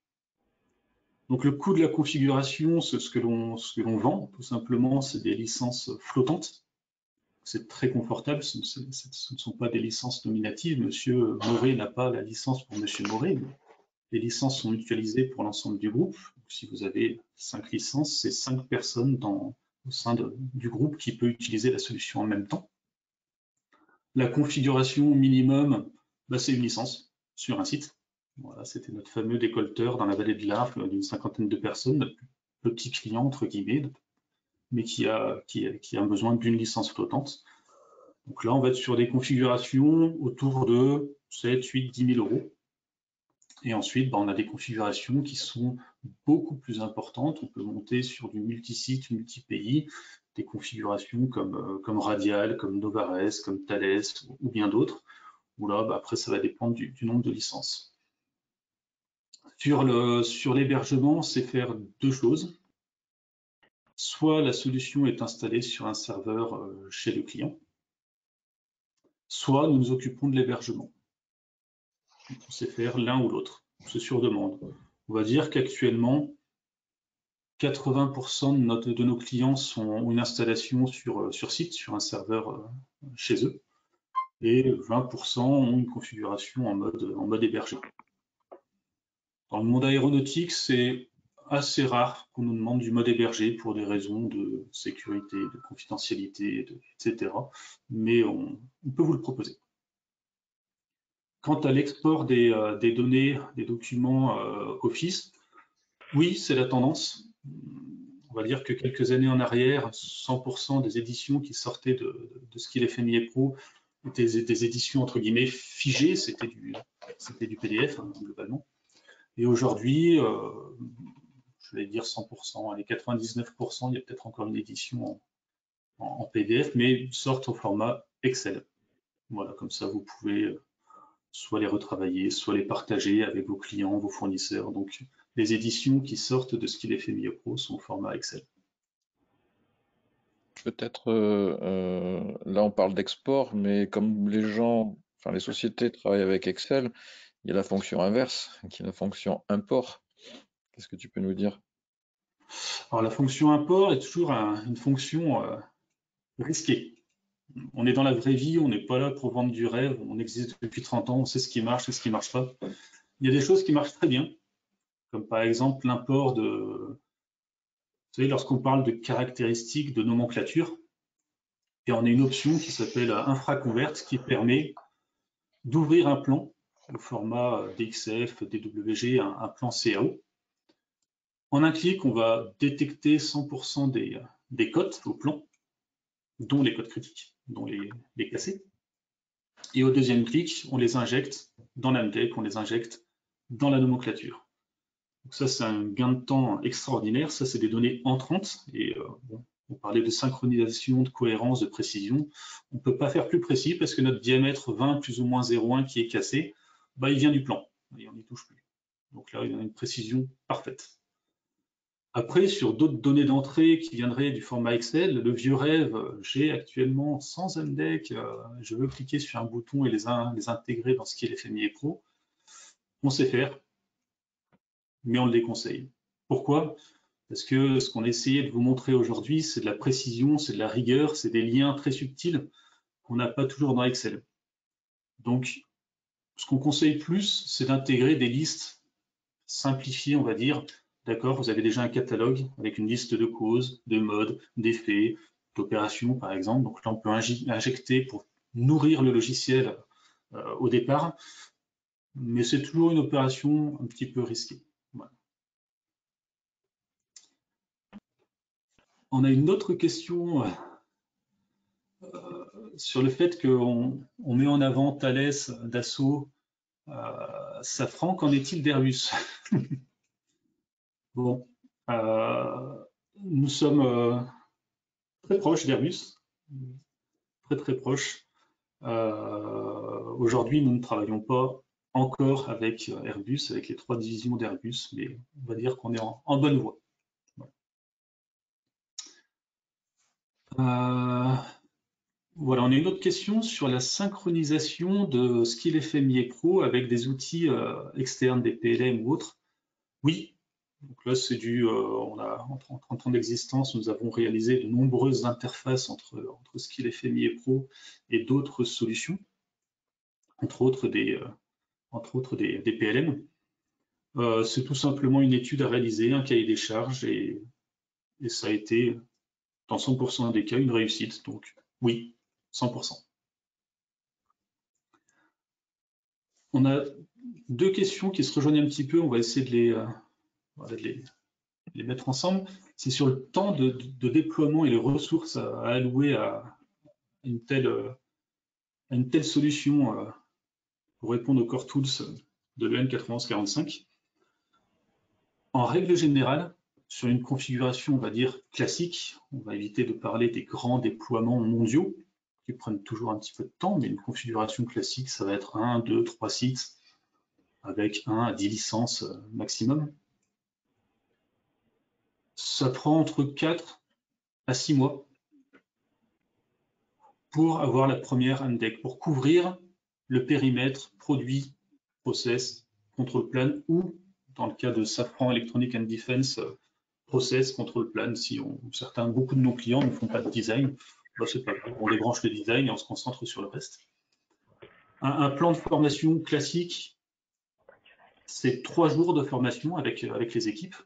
Donc le coût de la configuration, ce que l'on vend, tout simplement, c'est des licences flottantes. C'est très confortable, ce, ne sont pas des licences nominatives. Monsieur Moret n'a pas la licence pour Monsieur Moret. Les licences sont mutualisées pour l'ensemble du groupe. si vous avez cinq licences, c'est cinq personnes au sein du groupe qui peut utiliser la solution en même temps. La configuration minimum, bah, c'est une licence sur un site. Voilà, c'était notre fameux décolteur dans la vallée de l'Arve d'une cinquantaine de personnes, notre petit client entre guillemets, mais qui a, qui a, besoin d'une licence flottante. Donc là, on va être sur des configurations autour de 7, 8, 10 000 euros. Et ensuite, bah, on a des configurations qui sont beaucoup plus importantes. On peut monter sur du multi-site, multi-pays, des configurations comme, euh, comme Radial, comme Novares, comme Thales ou bien d'autres. Où là, bah, après, ça va dépendre du nombre de licences. Sur l'hébergement, c'est faire deux choses. Soit la solution est installée sur un serveur euh, chez le client, soit nous nous occupons de l'hébergement. On sait faire l'un ou l'autre, c'est sur demande. On va dire qu'actuellement, 80% de, nos clients ont une installation sur, euh, sur site, sur un serveur euh, chez eux, et 20% ont une configuration en mode hébergé. Dans le monde aéronautique, c'est assez rare qu'on nous demande du mode hébergé pour des raisons de sécurité, de confidentialité, etc. Mais on, peut vous le proposer. Quant à l'export des, euh, données, des documents euh, Office, oui, c'est la tendance. On va dire que quelques années en arrière, 100% des éditions qui sortaient de, ce qu'il MIE Pro étaient des éditions entre guillemets figées, c'était du, du PDF hein, globalement. Et aujourd'hui, euh, je vais dire 100%, les 99%, il y a peut-être encore une édition en, PDF, mais sortent au format Excel. Voilà, comme ça, vous pouvez euh, soit les retravailler, soit les partager avec vos clients, vos fournisseurs. Donc, les éditions qui sortent de ce qu'il est fait Pro sont au format Excel. Peut-être, euh, là, on parle d'export, mais comme les gens, enfin, les sociétés travaillent avec Excel, il y a la fonction inverse, qui est la fonction import. Qu'est-ce que tu peux nous dire? Alors la fonction import est toujours une fonction euh, risquée. On est dans la vraie vie, on n'est pas là pour vendre du rêve, on existe depuis 30 ans, on sait ce qui marche et ce qui ne marche pas. Il y a des choses qui marchent très bien, comme par exemple l'import de... Vous savez, lorsqu'on parle de caractéristiques de nomenclature, et on a une option qui s'appelle infraconvert qui permet d'ouvrir un plan au format euh, DXF, DWG, un, plan CAO. En un clic, on va détecter 100% des, des codes au plan, dont les codes critiques, dont les, les cassés. Et au deuxième clic, on les injecte dans l'AMDEC, on les injecte dans la nomenclature. Donc ça, c'est un gain de temps extraordinaire. Ça, c'est des données entrantes. Et euh, on parlait de synchronisation, de cohérence, de précision. On ne peut pas faire plus précis parce que notre diamètre 20 plus ou moins 0,1 qui est cassé, bah, il vient du plan et on n'y touche plus. Donc là, il y a une précision parfaite. Après, sur d'autres données d'entrée qui viendraient du format Excel, le vieux rêve, j'ai actuellement sans MDEC, euh, je veux cliquer sur un bouton et les, intégrer dans ce qui est l'FMI Pro. On sait faire, mais on le déconseille. Pourquoi? Parce que ce qu'on a essayé de vous montrer aujourd'hui, c'est de la précision, c'est de la rigueur, c'est des liens très subtils qu'on n'a pas toujours dans Excel. Donc, ce qu'on conseille plus, c'est d'intégrer des listes simplifiées, on va dire. D'accord, vous avez déjà un catalogue avec une liste de causes, de modes, d'effets, d'opérations, par exemple. Donc là, on peut injecter pour nourrir le logiciel euh, au départ, mais c'est toujours une opération un petit peu risquée. On a une autre question euh, sur le fait qu'on met en avant Thales, Dassault, euh, Safran, qu'en est-il d'Airbus Bon, euh, nous sommes euh, très proches d'Airbus, très très proches. Aujourd'hui, nous ne travaillons pas encore avec Airbus, avec les trois divisions d'Airbus, mais on va dire qu'on est en, bonne voie. On a une autre question sur la synchronisation de Skill FMI Pro avec des outils euh, externes, des PLM ou autres. Oui, donc là c'est du, euh, on a en 30 ans d'existence, nous avons réalisé de nombreuses interfaces entre, entre Skill FMI et Pro et d'autres solutions, entre autres des, euh, PLM. c'est tout simplement une étude à réaliser, un cahier des charges et, et ça a été dans 100% des cas une réussite. Donc oui, 100%. On a deux questions qui se rejoignent un petit peu, on va essayer de les, euh, mettre ensemble. C'est sur le temps de, déploiement et les ressources à, allouer à une telle, telle solution euh, pour répondre au Core Tools de l'EN9145. En règle générale, sur une configuration, on va dire, classique, on va éviter de parler des grands déploiements mondiaux, qui prennent toujours un petit peu de temps, mais une configuration classique, ça va être 1, 2, 3 sites avec 1 à 10 licences euh, maximum. Ça prend entre 4 à 6 mois pour avoir la première index, pour couvrir le périmètre produit, process, control plan ou, dans le cas de Safran Electronic and Defense, euh, process, control plan, si on, certains, beaucoup de nos clients ne font pas de design, bah, On débranche le design et on se concentre sur le reste. Un, plan de formation classique, c'est trois jours de formation avec, avec les équipes.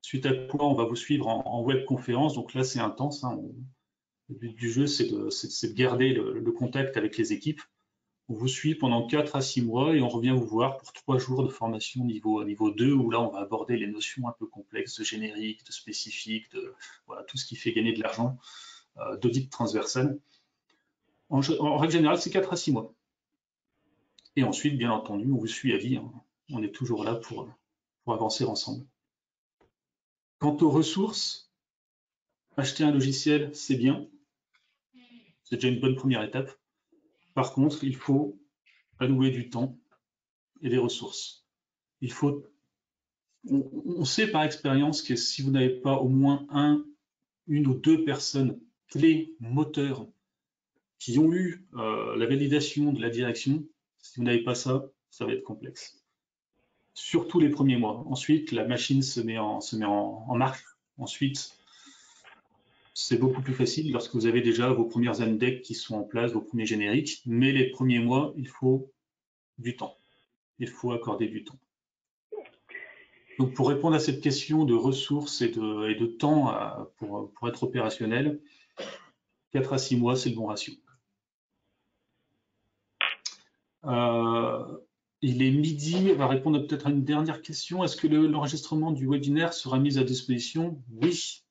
Suite à quoi on va vous suivre en, web conférence. Donc là, c'est intense. Hein. le but du jeu, c'est de, garder le, contact avec les équipes. On vous suit pendant 4 à 6 mois et on revient vous voir pour trois jours de formation niveau, niveau 2 où là, on va aborder les notions un peu complexes de générique, de spécifique, de voilà, tout ce qui fait gagner de l'argent. Euh, d'audit transversal. En, règle générale, c'est 4 à 6 mois. Et ensuite, bien entendu, on vous suit à vie. Hein. On est toujours là pour, pour avancer ensemble. Quant aux ressources, acheter un logiciel, c'est bien. C'est déjà une bonne première étape. Par contre, il faut allouer du temps et des ressources. Il faut, on, on sait par expérience que si vous n'avez pas au moins un, une ou deux personnes les moteurs qui ont eu euh, la validation de la direction, si vous n'avez pas ça, ça va être complexe. Surtout les premiers mois. Ensuite, la machine se met en, marche. Ensuite, c'est beaucoup plus facile lorsque vous avez déjà vos premières index qui sont en place, vos premiers génériques. Mais les premiers mois, il faut du temps. Il faut accorder du temps. Donc, pour répondre à cette question de ressources et de, temps pour, pour, être opérationnel, 4 à 6 mois, c'est le bon ratio. Euh, il est midi, on va répondre peut-être à une dernière question. Est-ce que l'enregistrement du webinaire sera mis à disposition? Oui.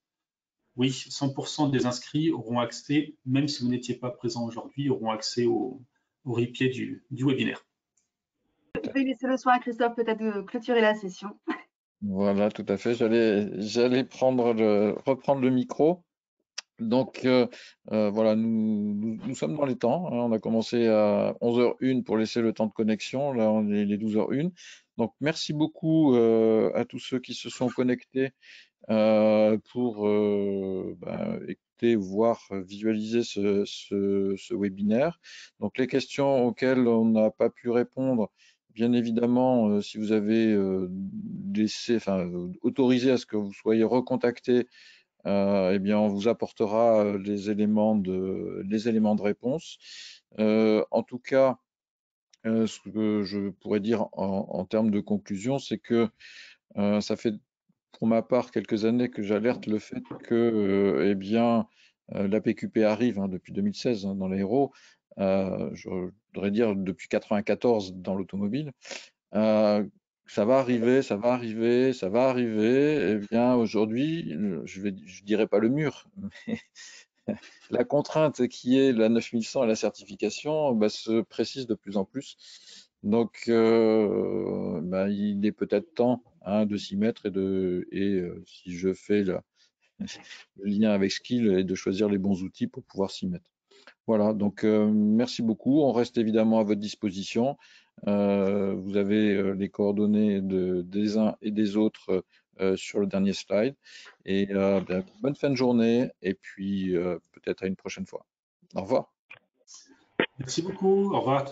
Oui, 100% des inscrits auront accès, même si vous n'étiez pas présent aujourd'hui, auront accès au, replay du, webinaire. Je vais laisser le soin à Christophe peut-être de clôturer la session. Voilà, tout à fait. J'allais reprendre le micro. Donc euh, euh, voilà, nous, sommes dans les temps. Hein. On a commencé à 11h01 pour laisser le temps de connexion. Là, on est les 12h01. Donc merci beaucoup euh, à tous ceux qui se sont connectés pour ben, écouter, voir, visualiser ce, ce, webinaire. Donc les questions auxquelles on n'a pas pu répondre, bien évidemment, si vous avez laissé, enfin, autorisé à ce que vous soyez recontacté eh bien, on vous apportera euh, les éléments de, les éléments de réponse. Euh, en tout cas, ce que je pourrais dire en, termes de conclusion, c'est que ça fait pour ma part quelques années que j'alerte le fait que eh bien, la PQP arrive hein, depuis 2016 hein, dans l'aéro, je voudrais dire depuis 94 dans l'automobile, ça va arriver, ça va arriver, ça va arriver. Eh bien, aujourd'hui, je ne dirais pas le mur, mais la contrainte qui est la 9100 et la certification bah, se précise de plus en plus. Donc, euh, bah, il est peut-être temps hein, de s'y mettre et, de, euh, si je fais le lien avec Skill, et de choisir les bons outils pour pouvoir s'y mettre. Voilà, donc merci beaucoup. On reste évidemment à votre disposition. Vous avez les coordonnées de, des uns et des autres sur le dernier slide. Et ben, bonne fin de journée et puis peut-être à une prochaine fois. Au revoir. Merci beaucoup. Au revoir.